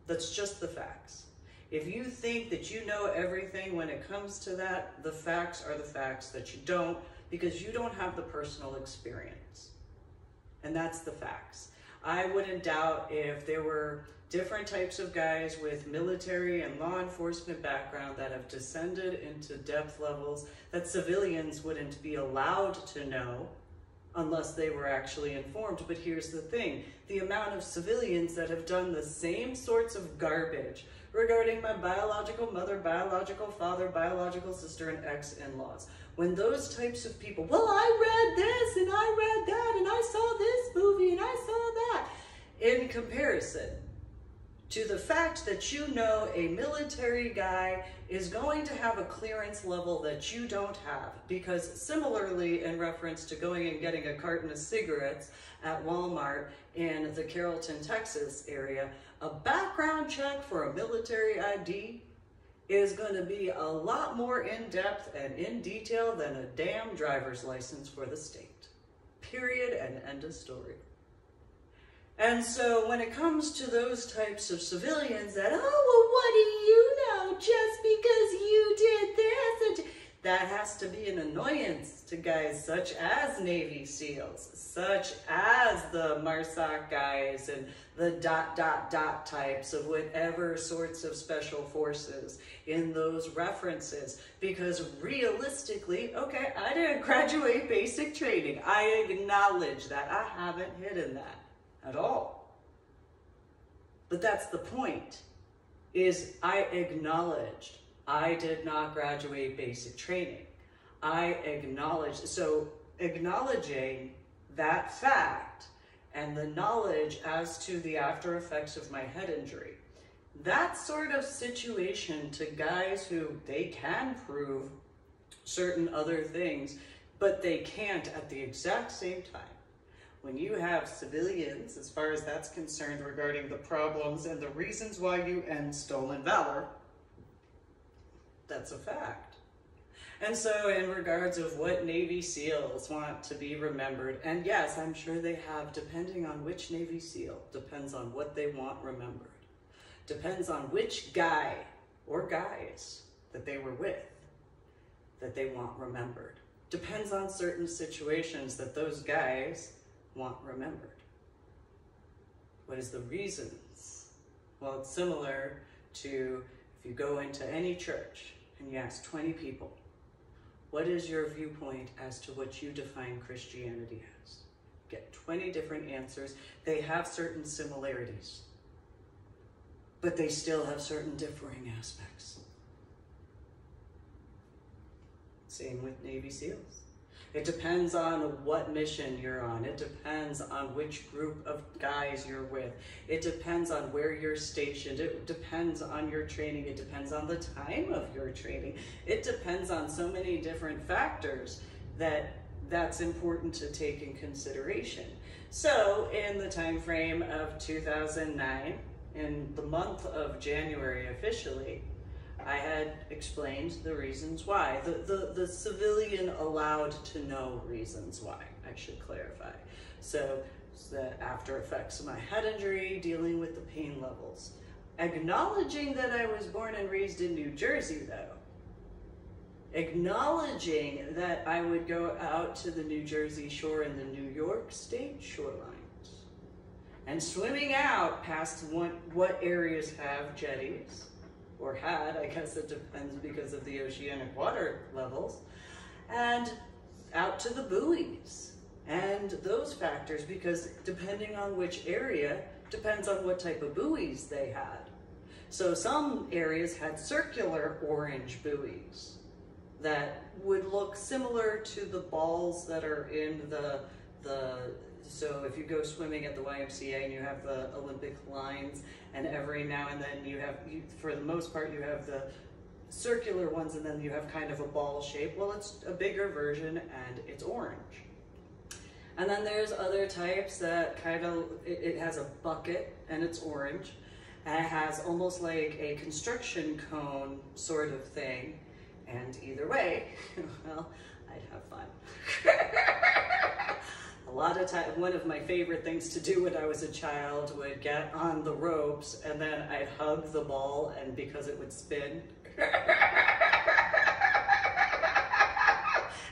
That's just the facts. If you think that you know everything when it comes to that, the facts are the facts that you don't because you don't have the personal experience. And that's the facts. I wouldn't doubt if there were different types of guys with military and law enforcement background that have descended into depth levels that civilians wouldn't be allowed to know unless they were actually informed. But here's the thing, the amount of civilians that have done the same sorts of garbage regarding my biological mother, biological father, biological sister, and ex-in-laws. When those types of people, well, I read this and I read that and I saw this movie and I saw that, in comparison to the fact that you know a military guy is going to have a clearance level that you don't have. Because similarly, in reference to going and getting a carton of cigarettes at Walmart in the Carrollton, Texas area, a background check for a military ID is going to be a lot more in-depth and in detail than a damn driver's license for the state. Period and end of story. And so when it comes to those types of civilians that, oh, well, what do you know just because you did this? That has to be an annoyance to guys such as Navy SEALs, such as the MARSOC guys and the dot, dot, dot types of whatever sorts of special forces in those references. Because realistically, okay, I didn't graduate basic training. I acknowledge that. I haven't hidden that at all. But that's the point, is I acknowledged I did not graduate basic training. I acknowledged, so acknowledging that fact and the knowledge as to the after effects of my head injury, that sort of situation to guys who they can prove certain other things, but they can't at the exact same time. When you have civilians, as far as that's concerned, regarding the problems and the reasons why you end stolen valor, that's a fact. And so in regards of what Navy SEALs want to be remembered, and yes, I'm sure they have, depending on which Navy SEAL, depends on what they want remembered. Depends on which guy or guys that they were with that they want remembered. Depends on certain situations that those guys want remembered. What is the reasons? Well, it's similar to if you go into any church and you ask 20 people, what is your viewpoint as to what you define Christianity as? Get 20 different answers. They have certain similarities, but they still have certain differing aspects. Same with Navy SEALs. It depends on what mission you're on. It depends on which group of guys you're with. It depends on where you're stationed. It depends on your training. It depends on the time of your training. It depends on so many different factors that that's important to take in consideration. So in the time frame of 2009, in the month of January officially, I had explained the reasons why. The, the, the civilian allowed to know reasons why, I should clarify. So the after effects of my head injury, dealing with the pain levels. Acknowledging that I was born and raised in New Jersey though. Acknowledging that I would go out to the New Jersey shore and the New York State shorelines. And swimming out past what, what areas have jetties or had, I guess it depends because of the oceanic water levels, and out to the buoys and those factors because depending on which area depends on what type of buoys they had. So some areas had circular orange buoys that would look similar to the balls that are in the the so if you go swimming at the YMCA and you have the Olympic lines, and every now and then you have, you, for the most part, you have the circular ones, and then you have kind of a ball shape. Well, it's a bigger version, and it's orange. And then there's other types that kind of, it, it has a bucket, and it's orange, and it has almost like a construction cone sort of thing. And either way, well, I'd have fun. a lot of time, one of my favorite things to do when I was a child would get on the ropes and then I'd hug the ball and because it would spin.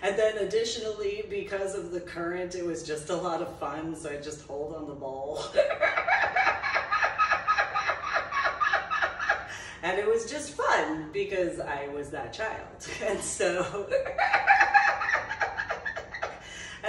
and then additionally, because of the current, it was just a lot of fun, so I'd just hold on the ball. and it was just fun because I was that child. And so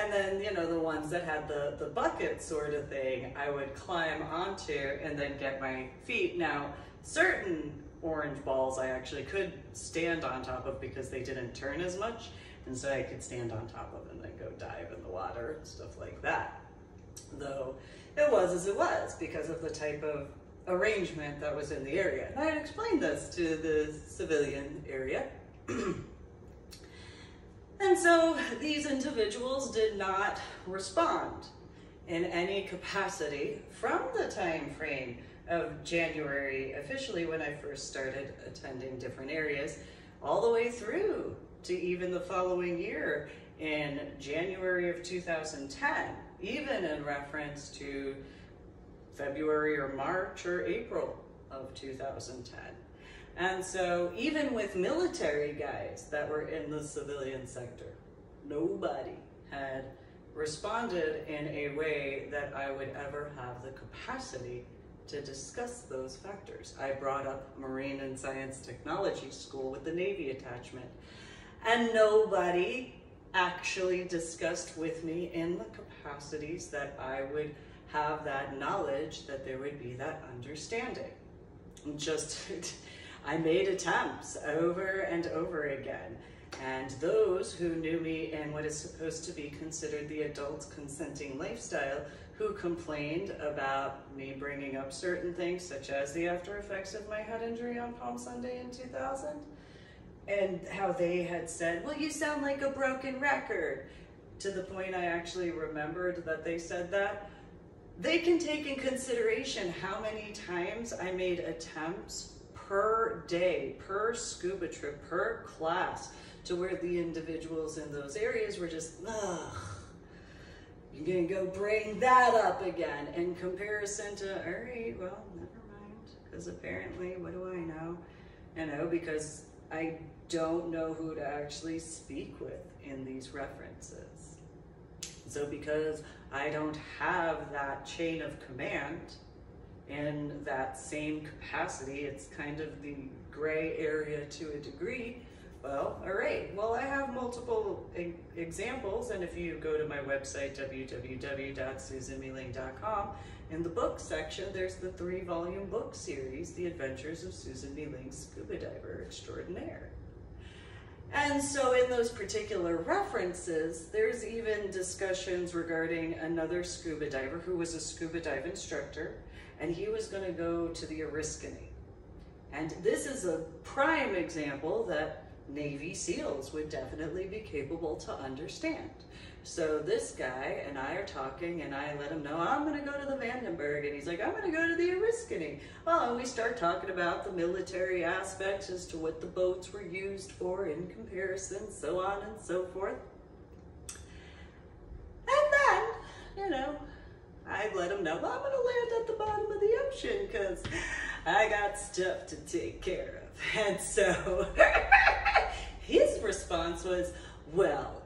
and then, you know, the ones that had the, the bucket sort of thing, I would climb onto and then get my feet. Now, certain orange balls I actually could stand on top of because they didn't turn as much. And so I could stand on top of and then go dive in the water and stuff like that. Though it was as it was because of the type of arrangement that was in the area. And I had explained this to the civilian area. And so these individuals did not respond in any capacity from the time frame of January, officially when I first started attending different areas, all the way through to even the following year in January of 2010, even in reference to February or March or April of 2010. And so, even with military guys that were in the civilian sector, nobody had responded in a way that I would ever have the capacity to discuss those factors. I brought up Marine and Science Technology School with the Navy attachment, and nobody actually discussed with me in the capacities that I would have that knowledge, that there would be that understanding. Just, I made attempts over and over again. And those who knew me in what is supposed to be considered the adult consenting lifestyle, who complained about me bringing up certain things, such as the after effects of my head injury on Palm Sunday in 2000, and how they had said, well, you sound like a broken record, to the point I actually remembered that they said that. They can take in consideration how many times I made attempts per day, per scuba trip, per class, to where the individuals in those areas were just, ugh, you're gonna go bring that up again in comparison to, all right, well, never mind, because apparently, what do I know? You know, because I don't know who to actually speak with in these references. So because I don't have that chain of command in that same capacity, it's kind of the gray area to a degree. Well, all right. Well, I have multiple e examples, and if you go to my website, www.susanmeeling.com, in the book section, there's the three-volume book series, The Adventures of Susan Meeling, Scuba Diver Extraordinaire. And so in those particular references, there's even discussions regarding another scuba diver who was a scuba dive instructor, and he was gonna go to the Oriskany. And this is a prime example that Navy SEALs would definitely be capable to understand. So this guy and I are talking and I let him know, I'm gonna go to the Vandenberg. And he's like, I'm gonna go to the Oriskany. Well, and we start talking about the military aspects as to what the boats were used for in comparison, so on and so forth. And then, you know, I let him know, I'm gonna land at the bottom of the ocean because I got stuff to take care of. And so his response was, well,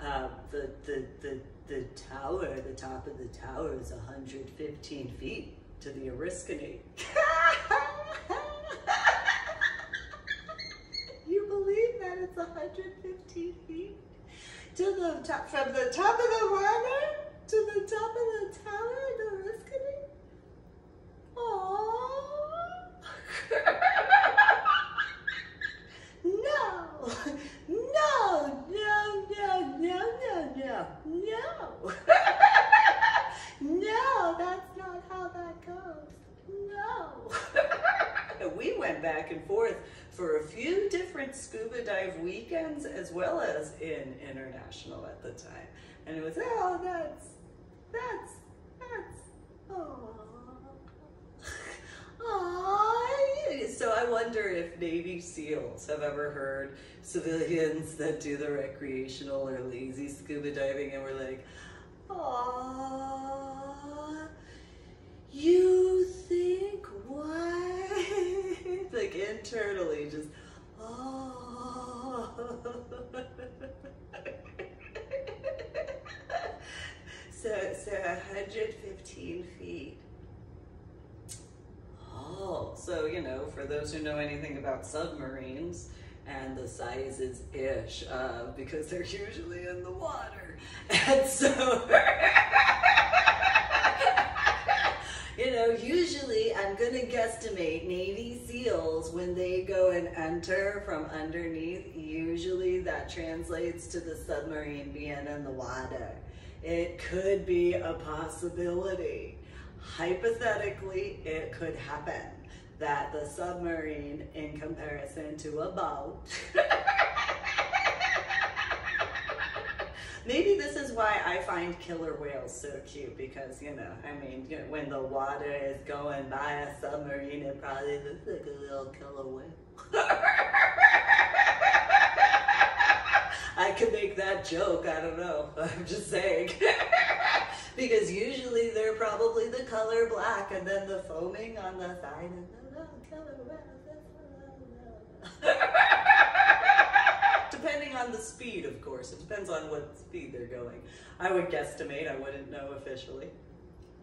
uh, the, the, the, the tower, the top of the tower is 115 feet to the Oriskany. you believe that it's 115 feet? To the top, from the top of the water to the top of the tower in the? Aww. no, no, no, no, no, no, no, no. no, that's not how that goes. No. we went back and forth for a few different scuba dive weekends as well as in international at the time. And it was, oh, that's, that's, that's. Aww. So I wonder if Navy SEALs have ever heard civilians that do the recreational or lazy scuba diving and we're like, aww, you think what? like internally just, oh. so, so 115 feet. Oh, so you know, for those who know anything about submarines and the sizes ish, uh, because they're usually in the water, and so you know, usually I'm gonna guesstimate Navy SEALs when they go and enter from underneath. Usually that translates to the submarine being in the water. It could be a possibility hypothetically, it could happen that the submarine, in comparison to a boat, maybe this is why I find killer whales so cute because, you know, I mean, you know, when the water is going by a submarine, it probably looks like a little killer whale. I could make that joke, I don't know, I'm just saying. because usually they're probably the color black and then the foaming on the the Depending on the speed, of course. It depends on what speed they're going. I would guesstimate, I wouldn't know officially.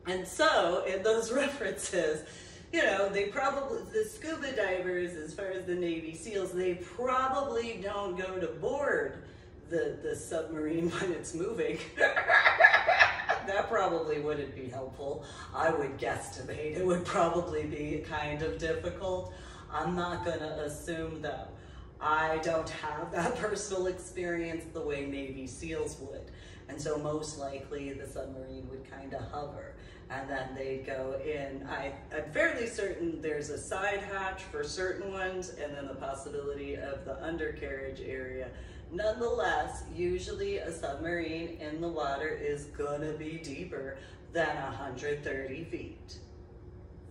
And so, in those references, you know, they probably, the scuba divers, as far as the Navy SEALs, they probably don't go to board the, the submarine when it's moving. that probably wouldn't be helpful. I would guesstimate it would probably be kind of difficult. I'm not to assume though. I don't have that personal experience the way Navy SEALs would. And so most likely the submarine would kind of hover and then they'd go in. I, I'm fairly certain there's a side hatch for certain ones and then the possibility of the undercarriage area. Nonetheless, usually a submarine in the water is gonna be deeper than 130 feet.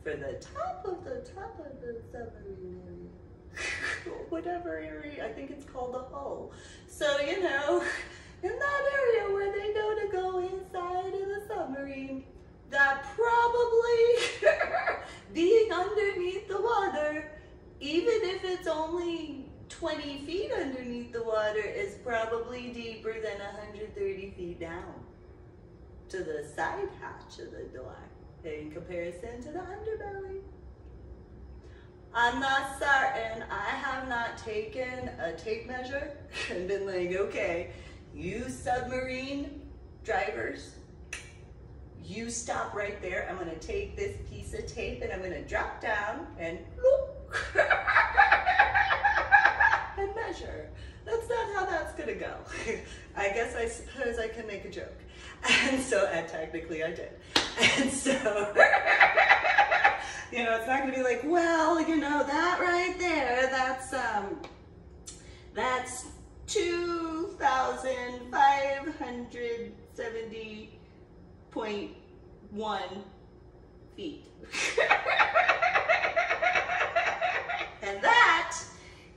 For the top of the top of the submarine area, whatever area, I think it's called the hull. So, you know, in that area where they go to go inside of the submarine, that probably being underneath the water, even if it's only 20 feet underneath the water, is probably deeper than 130 feet down to the side hatch of the door in comparison to the underbelly. I'm not certain. I have not taken a tape measure and been like, okay, you submarine drivers, you stop right there. I'm gonna take this piece of tape and I'm gonna drop down and and measure. That's not how that's gonna go. I guess I suppose I can make a joke. And so, and technically I did. And so, you know, it's not gonna be like, well, you know, that right there, that's, um, that's 2,570.1 feet. and that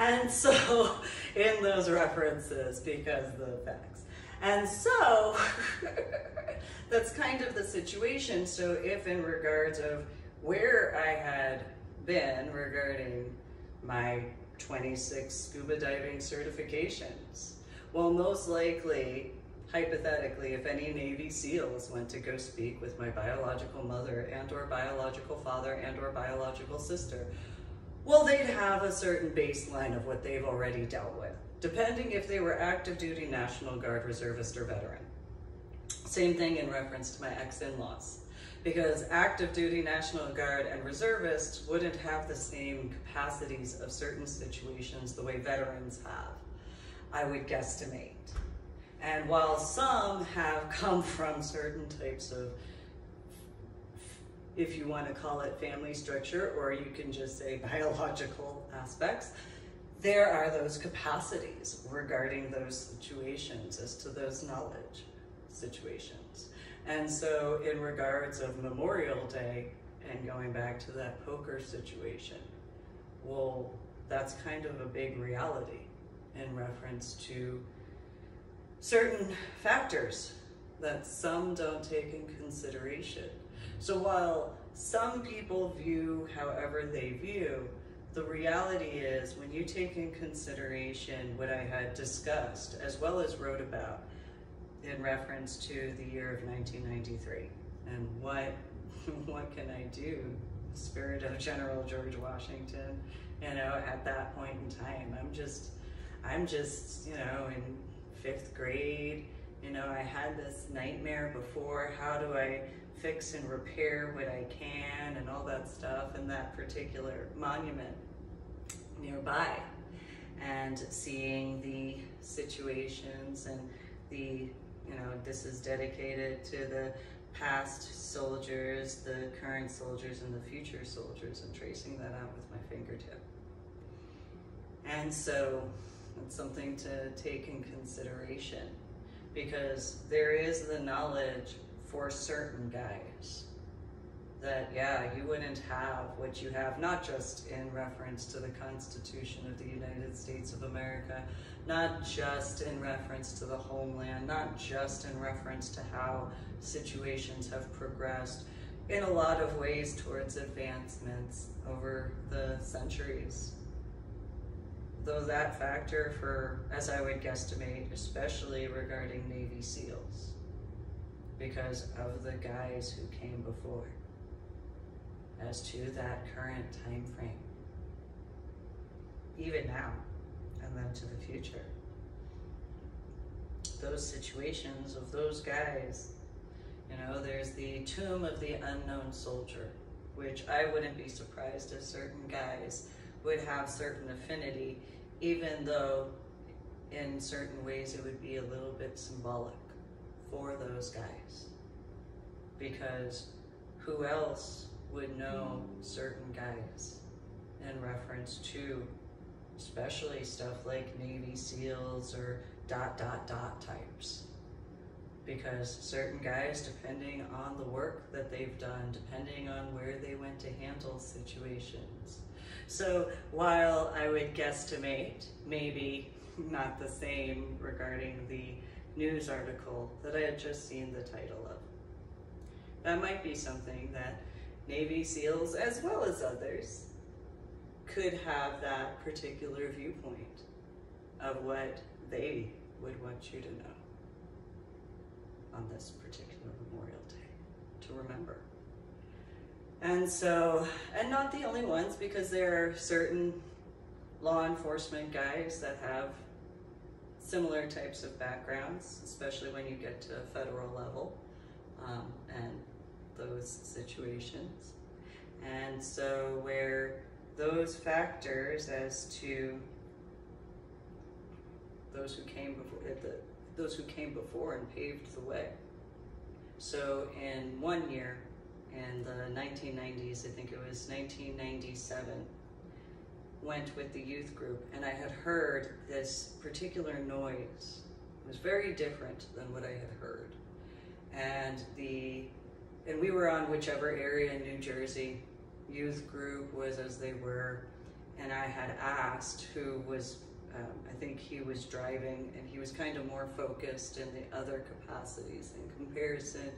And so, in those references, because the facts. And so, that's kind of the situation. So if in regards of where I had been regarding my 26 scuba diving certifications, well, most likely, hypothetically, if any Navy SEALs went to go speak with my biological mother and or biological father and or biological sister, well, they'd have a certain baseline of what they've already dealt with depending if they were active duty National Guard reservist or veteran. Same thing in reference to my ex-in-laws because active duty National Guard and reservists wouldn't have the same capacities of certain situations the way veterans have, I would guesstimate. And while some have come from certain types of, if you want to call it family structure, or you can just say biological aspects, there are those capacities regarding those situations as to those knowledge situations. And so in regards of Memorial Day and going back to that poker situation, well, that's kind of a big reality in reference to certain factors that some don't take in consideration. So while some people view however they view, the reality is when you take in consideration what I had discussed as well as wrote about in reference to the year of 1993 and what what can I do spirit of General George Washington you know at that point in time? I'm just I'm just you know in fifth grade you know I had this nightmare before how do I fix and repair what I can and all that stuff in that particular monument nearby and seeing the situations and the, you know, this is dedicated to the past soldiers, the current soldiers, and the future soldiers, and tracing that out with my fingertip. And so it's something to take in consideration because there is the knowledge for certain guys that, yeah, you wouldn't have what you have, not just in reference to the Constitution of the United States of America, not just in reference to the homeland, not just in reference to how situations have progressed in a lot of ways towards advancements over the centuries. Though that factor for, as I would guesstimate, especially regarding Navy SEALs, because of the guys who came before as to that current time frame, even now, and then to the future. Those situations of those guys, you know, there's the tomb of the unknown soldier, which I wouldn't be surprised if certain guys would have certain affinity, even though in certain ways it would be a little bit symbolic for those guys. Because who else would know certain guys in reference to especially stuff like Navy SEALs or dot dot dot types. Because certain guys, depending on the work that they've done, depending on where they went to handle situations. So while I would guesstimate, maybe not the same regarding the news article that I had just seen the title of. That might be something that Navy SEALs, as well as others, could have that particular viewpoint of what they would want you to know on this particular Memorial Day to remember. And so, and not the only ones, because there are certain law enforcement guys that have similar types of backgrounds, especially when you get to a federal level. Um, and those situations. And so where those factors as to those who came before the, those who came before and paved the way. So in one year, in the 1990s, I think it was 1997, went with the youth group and I had heard this particular noise. It was very different than what I had heard. And the and we were on whichever area in New Jersey youth group was as they were, and I had asked who was, um, I think he was driving, and he was kind of more focused in the other capacities in comparison,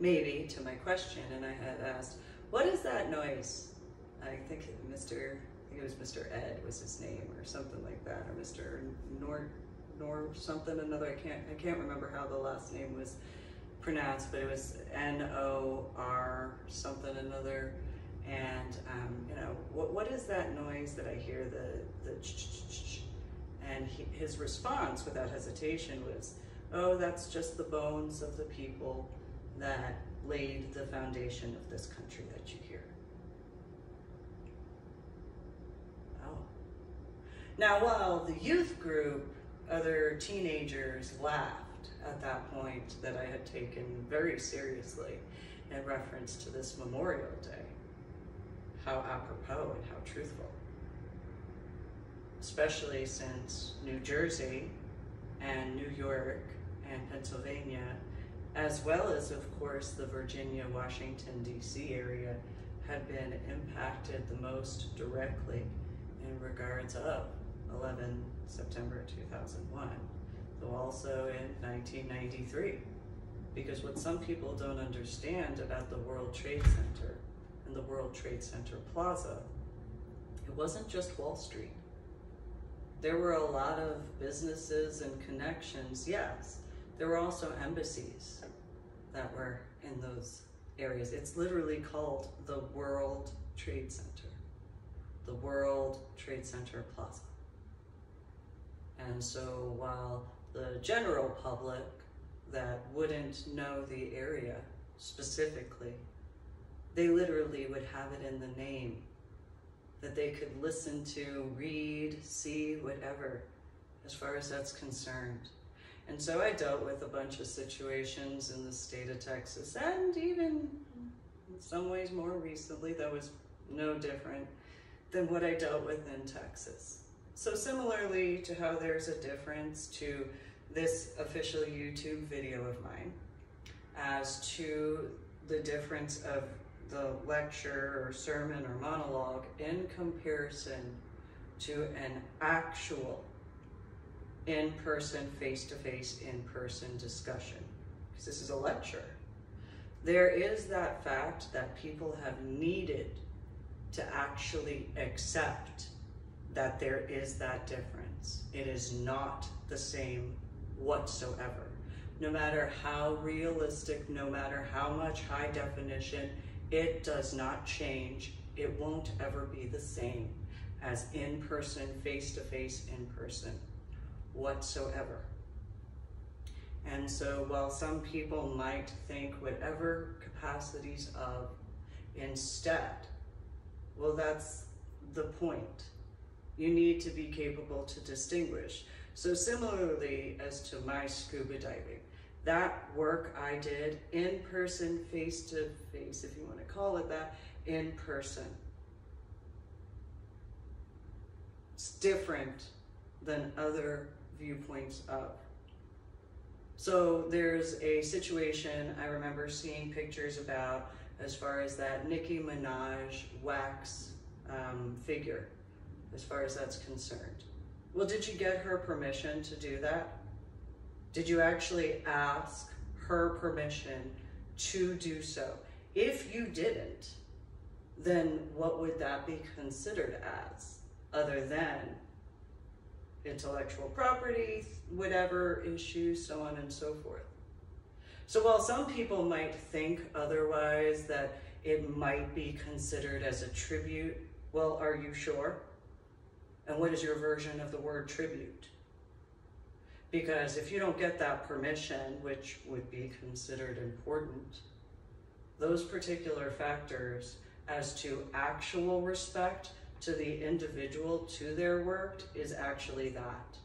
maybe, to my question, and I had asked, what is that noise? I think Mr. Think it was Mr. Ed was his name, or something like that, or Mr. Nor, Nor something another. I can't I can't remember how the last name was pronounced, but it was N O R something another. And um, you know, what what is that noise that I hear? The the ch ch ch and he, his response, without hesitation, was, "Oh, that's just the bones of the people that laid the foundation of this country that you hear." Oh. Now, while the youth group, other teenagers laughed at that point that I had taken very seriously in reference to this Memorial Day. How apropos and how truthful. Especially since New Jersey and New York and Pennsylvania, as well as, of course, the Virginia, Washington, D.C. area, had been impacted the most directly in regards of 11 September 2001 though also in 1993. Because what some people don't understand about the World Trade Center and the World Trade Center Plaza, it wasn't just Wall Street. There were a lot of businesses and connections, yes. There were also embassies that were in those areas. It's literally called the World Trade Center, the World Trade Center Plaza. And so while the general public that wouldn't know the area specifically, they literally would have it in the name that they could listen to, read, see, whatever, as far as that's concerned. And so I dealt with a bunch of situations in the state of Texas and even in some ways more recently that was no different than what I dealt with in Texas. So similarly to how there's a difference to this official YouTube video of mine as to the difference of the lecture or sermon or monologue in comparison to an actual in-person, face-to-face, in-person discussion. Because this is a lecture. There is that fact that people have needed to actually accept that there is that difference. It is not the same whatsoever. No matter how realistic, no matter how much high definition, it does not change. It won't ever be the same as in-person, face-to-face, in-person whatsoever. And so while some people might think whatever capacities of instead, well, that's the point. You need to be capable to distinguish. So similarly as to my scuba diving, that work I did in person, face to face, if you want to call it that, in person. It's different than other viewpoints of. So there's a situation I remember seeing pictures about as far as that Nicki Minaj wax um, figure, as far as that's concerned. Well, did you get her permission to do that? Did you actually ask her permission to do so? If you didn't, then what would that be considered as other than intellectual property, whatever issues, so on and so forth. So while some people might think otherwise that it might be considered as a tribute, well, are you sure? And what is your version of the word tribute? Because if you don't get that permission, which would be considered important, those particular factors as to actual respect to the individual, to their work, is actually that.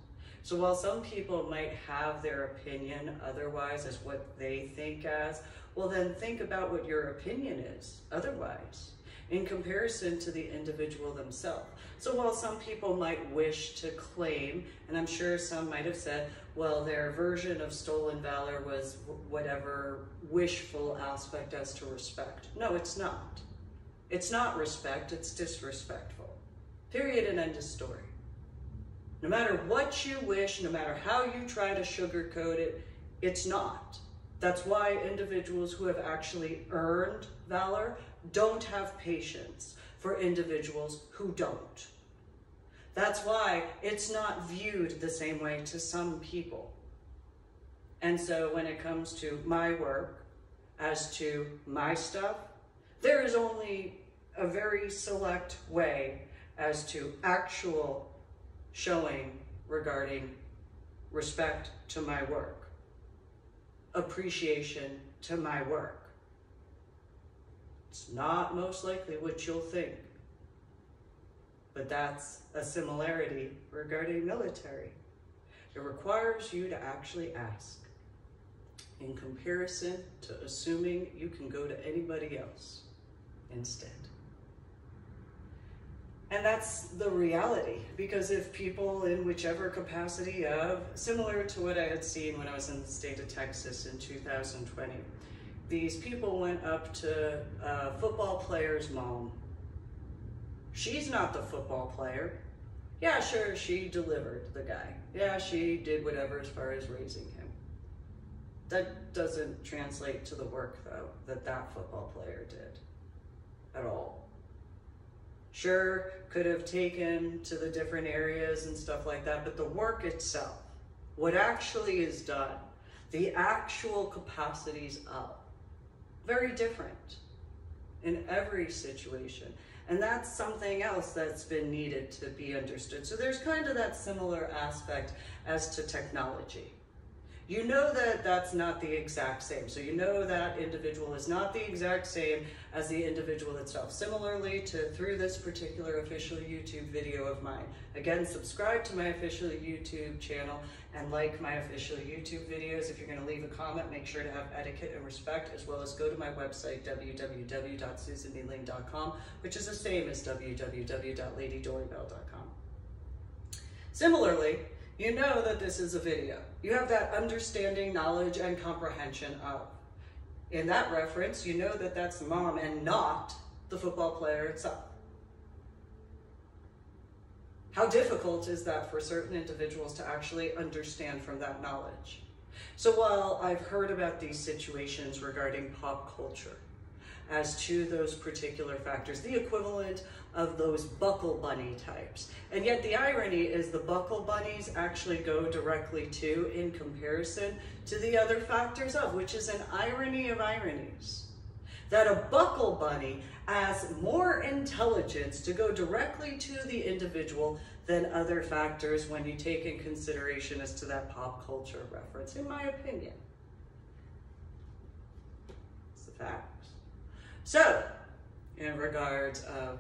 So while some people might have their opinion otherwise as what they think as, well then think about what your opinion is otherwise in comparison to the individual themselves. So while some people might wish to claim, and I'm sure some might have said, well, their version of stolen valor was whatever wishful aspect as to respect. No, it's not. It's not respect, it's disrespectful. Period and end of story. No matter what you wish, no matter how you try to sugarcoat it, it's not. That's why individuals who have actually earned valor don't have patience for individuals who don't. That's why it's not viewed the same way to some people. And so when it comes to my work, as to my stuff, there is only a very select way as to actual showing regarding respect to my work, appreciation to my work. It's not most likely what you'll think, but that's a similarity regarding military. It requires you to actually ask in comparison to assuming you can go to anybody else instead. And that's the reality, because if people in whichever capacity of, similar to what I had seen when I was in the state of Texas in 2020, these people went up to a football player's mom. She's not the football player. Yeah, sure, she delivered the guy. Yeah, she did whatever as far as raising him. That doesn't translate to the work, though, that that football player did at all. Sure, could have taken to the different areas and stuff like that, but the work itself, what actually is done, the actual capacities of, very different in every situation. And that's something else that's been needed to be understood. So there's kind of that similar aspect as to technology. You know that that's not the exact same. So you know that individual is not the exact same as the individual itself. Similarly to through this particular official YouTube video of mine. Again, subscribe to my official YouTube channel and like my official YouTube videos. If you're gonna leave a comment, make sure to have etiquette and respect, as well as go to my website, www.susanmeeling.com, which is the same as www.ladydoribelle.com. Similarly, you know that this is a video. You have that understanding, knowledge, and comprehension of. In that reference, you know that that's mom and not the football player itself. How difficult is that for certain individuals to actually understand from that knowledge? So while I've heard about these situations regarding pop culture, as to those particular factors, the equivalent of those buckle bunny types. And yet the irony is the buckle bunnies actually go directly to in comparison to the other factors of, which is an irony of ironies. That a buckle bunny has more intelligence to go directly to the individual than other factors when you take in consideration as to that pop culture reference, in my opinion. It's the fact. So, in regards of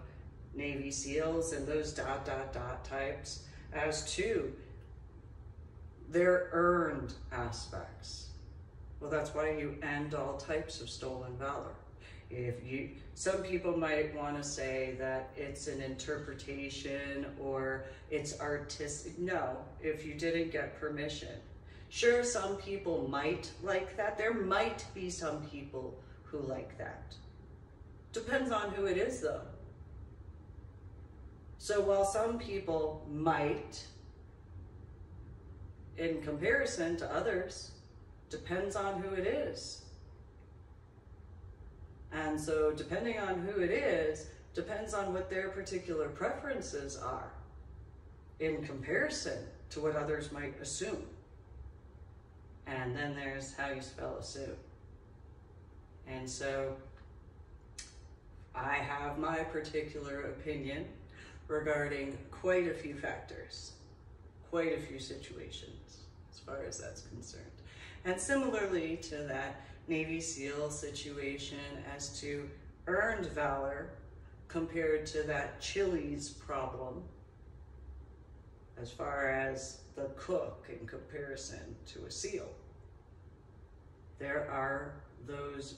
Navy SEALs and those dot, dot, dot types, as to their earned aspects. Well, that's why you end all types of stolen valor. If you, some people might want to say that it's an interpretation or it's artistic. No, if you didn't get permission. Sure, some people might like that. There might be some people who like that. Depends on who it is though. So while some people might, in comparison to others, depends on who it is. And so depending on who it is, depends on what their particular preferences are in comparison to what others might assume. And then there's how you spell assume. And so I have my particular opinion regarding quite a few factors, quite a few situations as far as that's concerned. And similarly to that Navy SEAL situation as to earned valor compared to that Chili's problem as far as the cook in comparison to a SEAL. There are those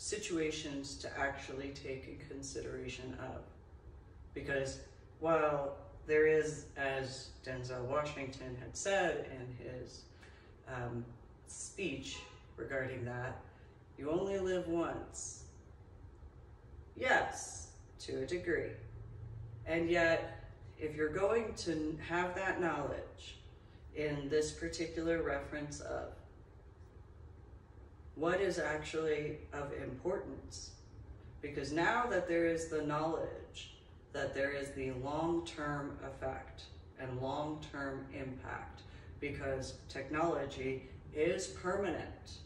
situations to actually take in consideration of. Because while there is, as Denzel Washington had said in his um, speech regarding that, you only live once. Yes, to a degree. And yet, if you're going to have that knowledge in this particular reference of what is actually of importance. Because now that there is the knowledge that there is the long-term effect and long-term impact, because technology is permanent.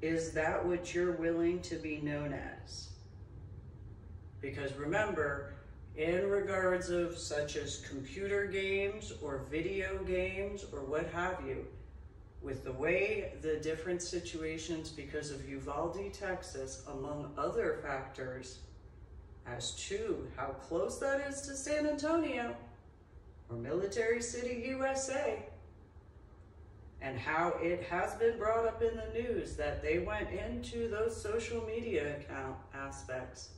Is that what you're willing to be known as? Because remember, in regards of such as computer games or video games or what have you, with the way the different situations because of Uvalde, Texas, among other factors, as to how close that is to San Antonio or Military City, USA, and how it has been brought up in the news that they went into those social media account aspects.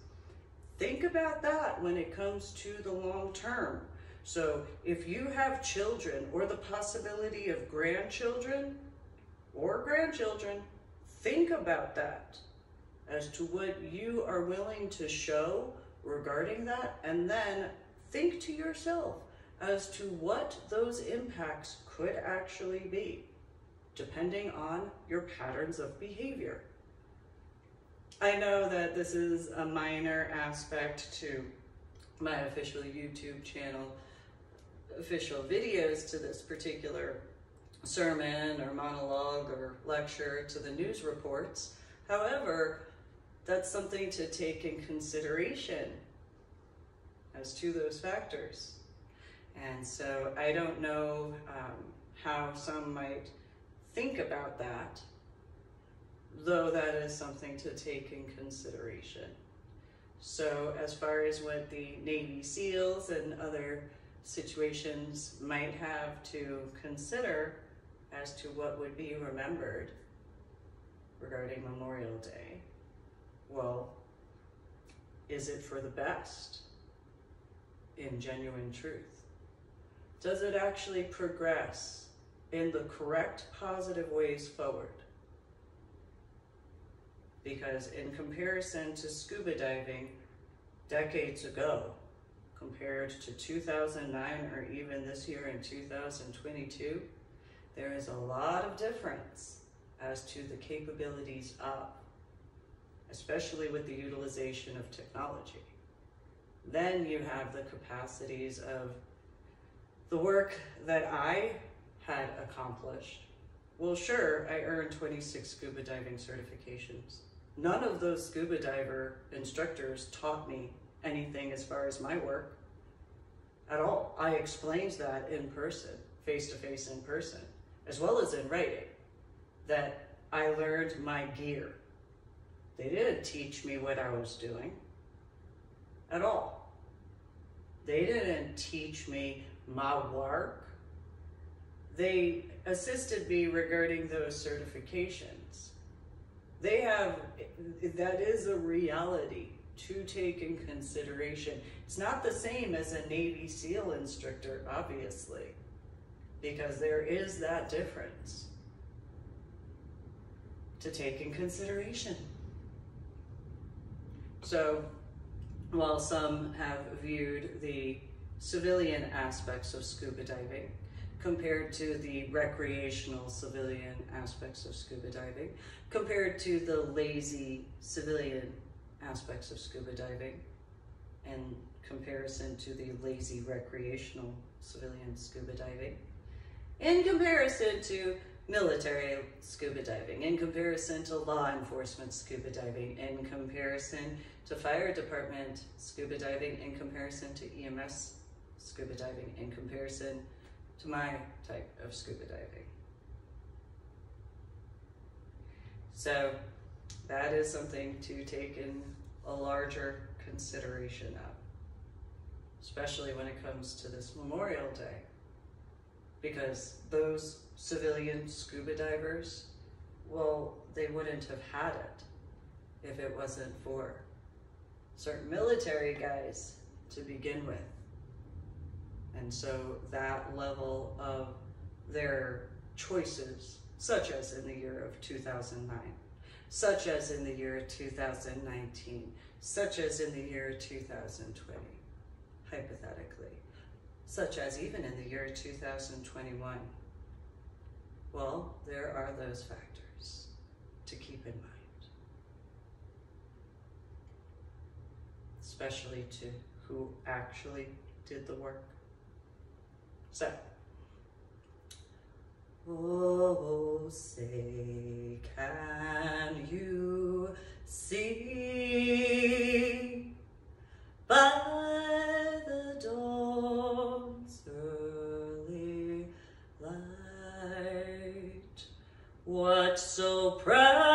Think about that when it comes to the long term. So if you have children or the possibility of grandchildren or grandchildren, think about that as to what you are willing to show regarding that and then think to yourself as to what those impacts could actually be depending on your patterns of behavior. I know that this is a minor aspect to my official YouTube channel official videos to this particular sermon or monologue or lecture to the news reports. However, that's something to take in consideration as to those factors. And so I don't know um, how some might think about that, though that is something to take in consideration. So, as far as what the Navy SEALs and other situations might have to consider as to what would be remembered regarding Memorial Day, well, is it for the best in genuine truth? Does it actually progress in the correct positive ways forward? Because in comparison to scuba diving decades ago, compared to 2009 or even this year in 2022, there is a lot of difference as to the capabilities of, especially with the utilization of technology. Then you have the capacities of the work that I had accomplished. Well, sure, I earned 26 scuba diving certifications. None of those scuba diver instructors taught me anything as far as my work at all. I explained that in person, face to face in person, as well as in writing, that I learned my gear. They didn't teach me what I was doing at all. They didn't teach me my work. They assisted me regarding those certifications. They have, that is a reality to take in consideration. It's not the same as a Navy SEAL instructor, obviously, because there is that difference to take in consideration. So, while some have viewed the civilian aspects of scuba diving compared to the recreational civilian aspects of scuba diving, compared to the lazy civilian aspects of scuba diving, in comparison to the lazy recreational civilian scuba diving, in comparison to military scuba diving, in comparison to law enforcement scuba diving, in comparison to fire department scuba diving, in comparison to EMS scuba diving, in comparison to my type of scuba diving. So that is something to take in a larger consideration of, especially when it comes to this Memorial Day. Because those civilian scuba divers, well, they wouldn't have had it if it wasn't for certain military guys to begin with. And so that level of their choices, such as in the year of 2009, such as in the year 2019, such as in the year 2020, hypothetically, such as even in the year 2021. Well, there are those factors to keep in mind, especially to who actually did the work. So, Oh, say, can you see? By the dawn's early light what so proudly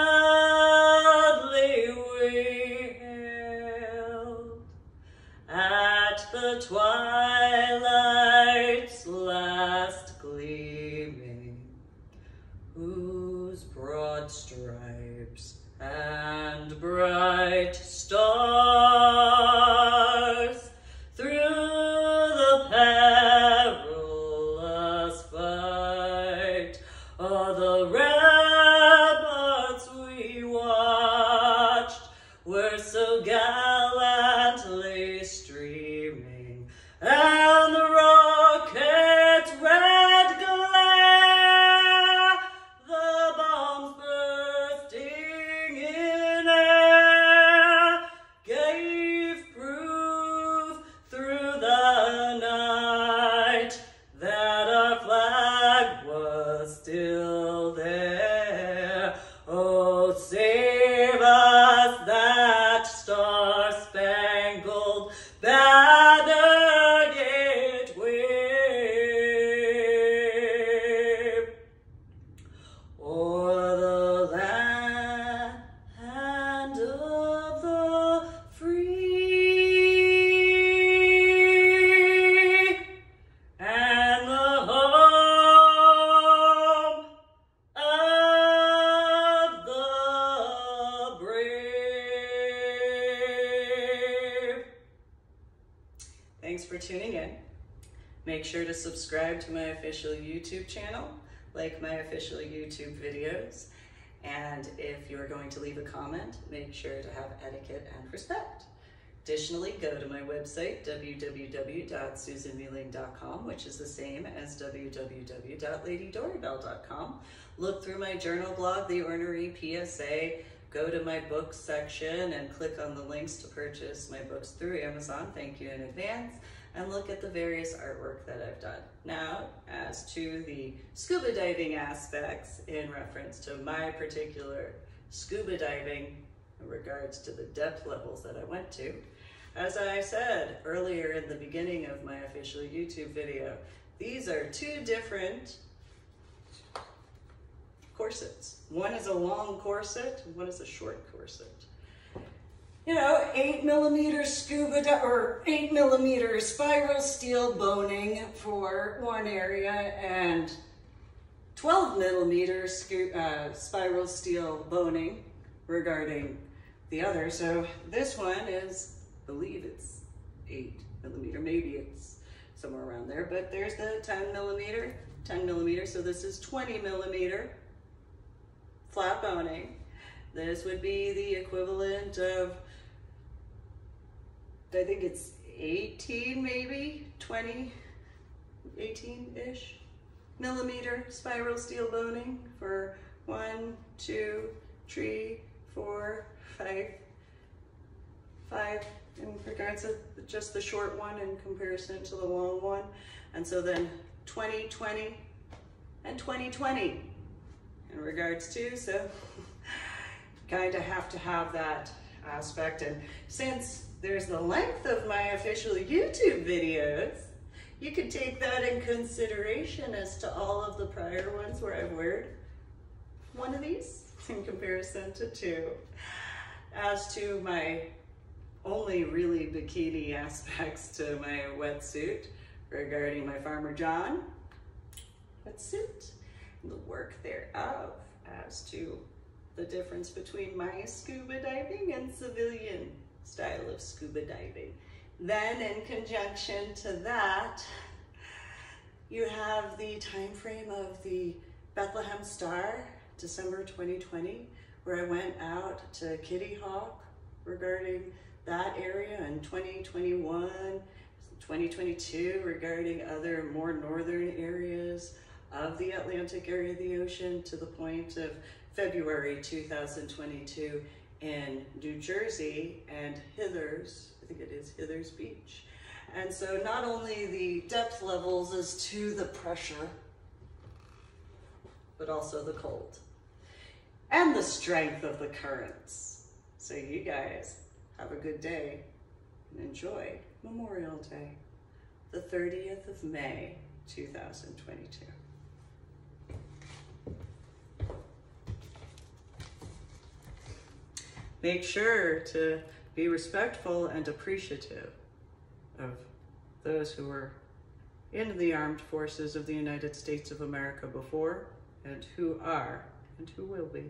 YouTube channel, like my official YouTube videos, and if you're going to leave a comment, make sure to have etiquette and respect. Additionally, go to my website, www.susanmeeling.com, which is the same as www.ladydoribelle.com. Look through my journal blog, The Ornery PSA. Go to my books section and click on the links to purchase my books through Amazon. Thank you in advance and look at the various artwork that I've done. Now, as to the scuba diving aspects in reference to my particular scuba diving in regards to the depth levels that I went to, as I said earlier in the beginning of my official YouTube video, these are two different corsets. One is a long corset, one is a short corset you know, eight millimeter scuba or eight millimeter spiral steel boning for one area and 12 millimeter uh, spiral steel boning regarding the other. So this one is, I believe it's eight millimeter, maybe it's somewhere around there, but there's the 10 millimeter, 10 millimeter. So this is 20 millimeter flat boning. This would be the equivalent of I think it's 18 maybe, 20, 18-ish millimeter spiral steel boning for one, two, three, four, five, five in regards to just the short one in comparison to the long one. And so then 20, 20, and 20, 20 in regards to, so kind of have to have that aspect. And since there's the length of my official YouTube videos. You could take that in consideration as to all of the prior ones where I've wear one of these in comparison to two. As to my only really bikini aspects to my wetsuit regarding my Farmer John wetsuit and the work thereof as to the difference between my scuba diving and civilian style of scuba diving. Then in conjunction to that, you have the time frame of the Bethlehem Star, December 2020, where I went out to Kitty Hawk regarding that area in 2021, 2022 regarding other more northern areas of the Atlantic area of the ocean to the point of February 2022 in New Jersey and Hithers, I think it is Hithers Beach. And so not only the depth levels as to the pressure, but also the cold and the strength of the currents. So you guys have a good day and enjoy Memorial Day, the 30th of May, 2022. Make sure to be respectful and appreciative of those who were in the armed forces of the United States of America before and who are and who will be.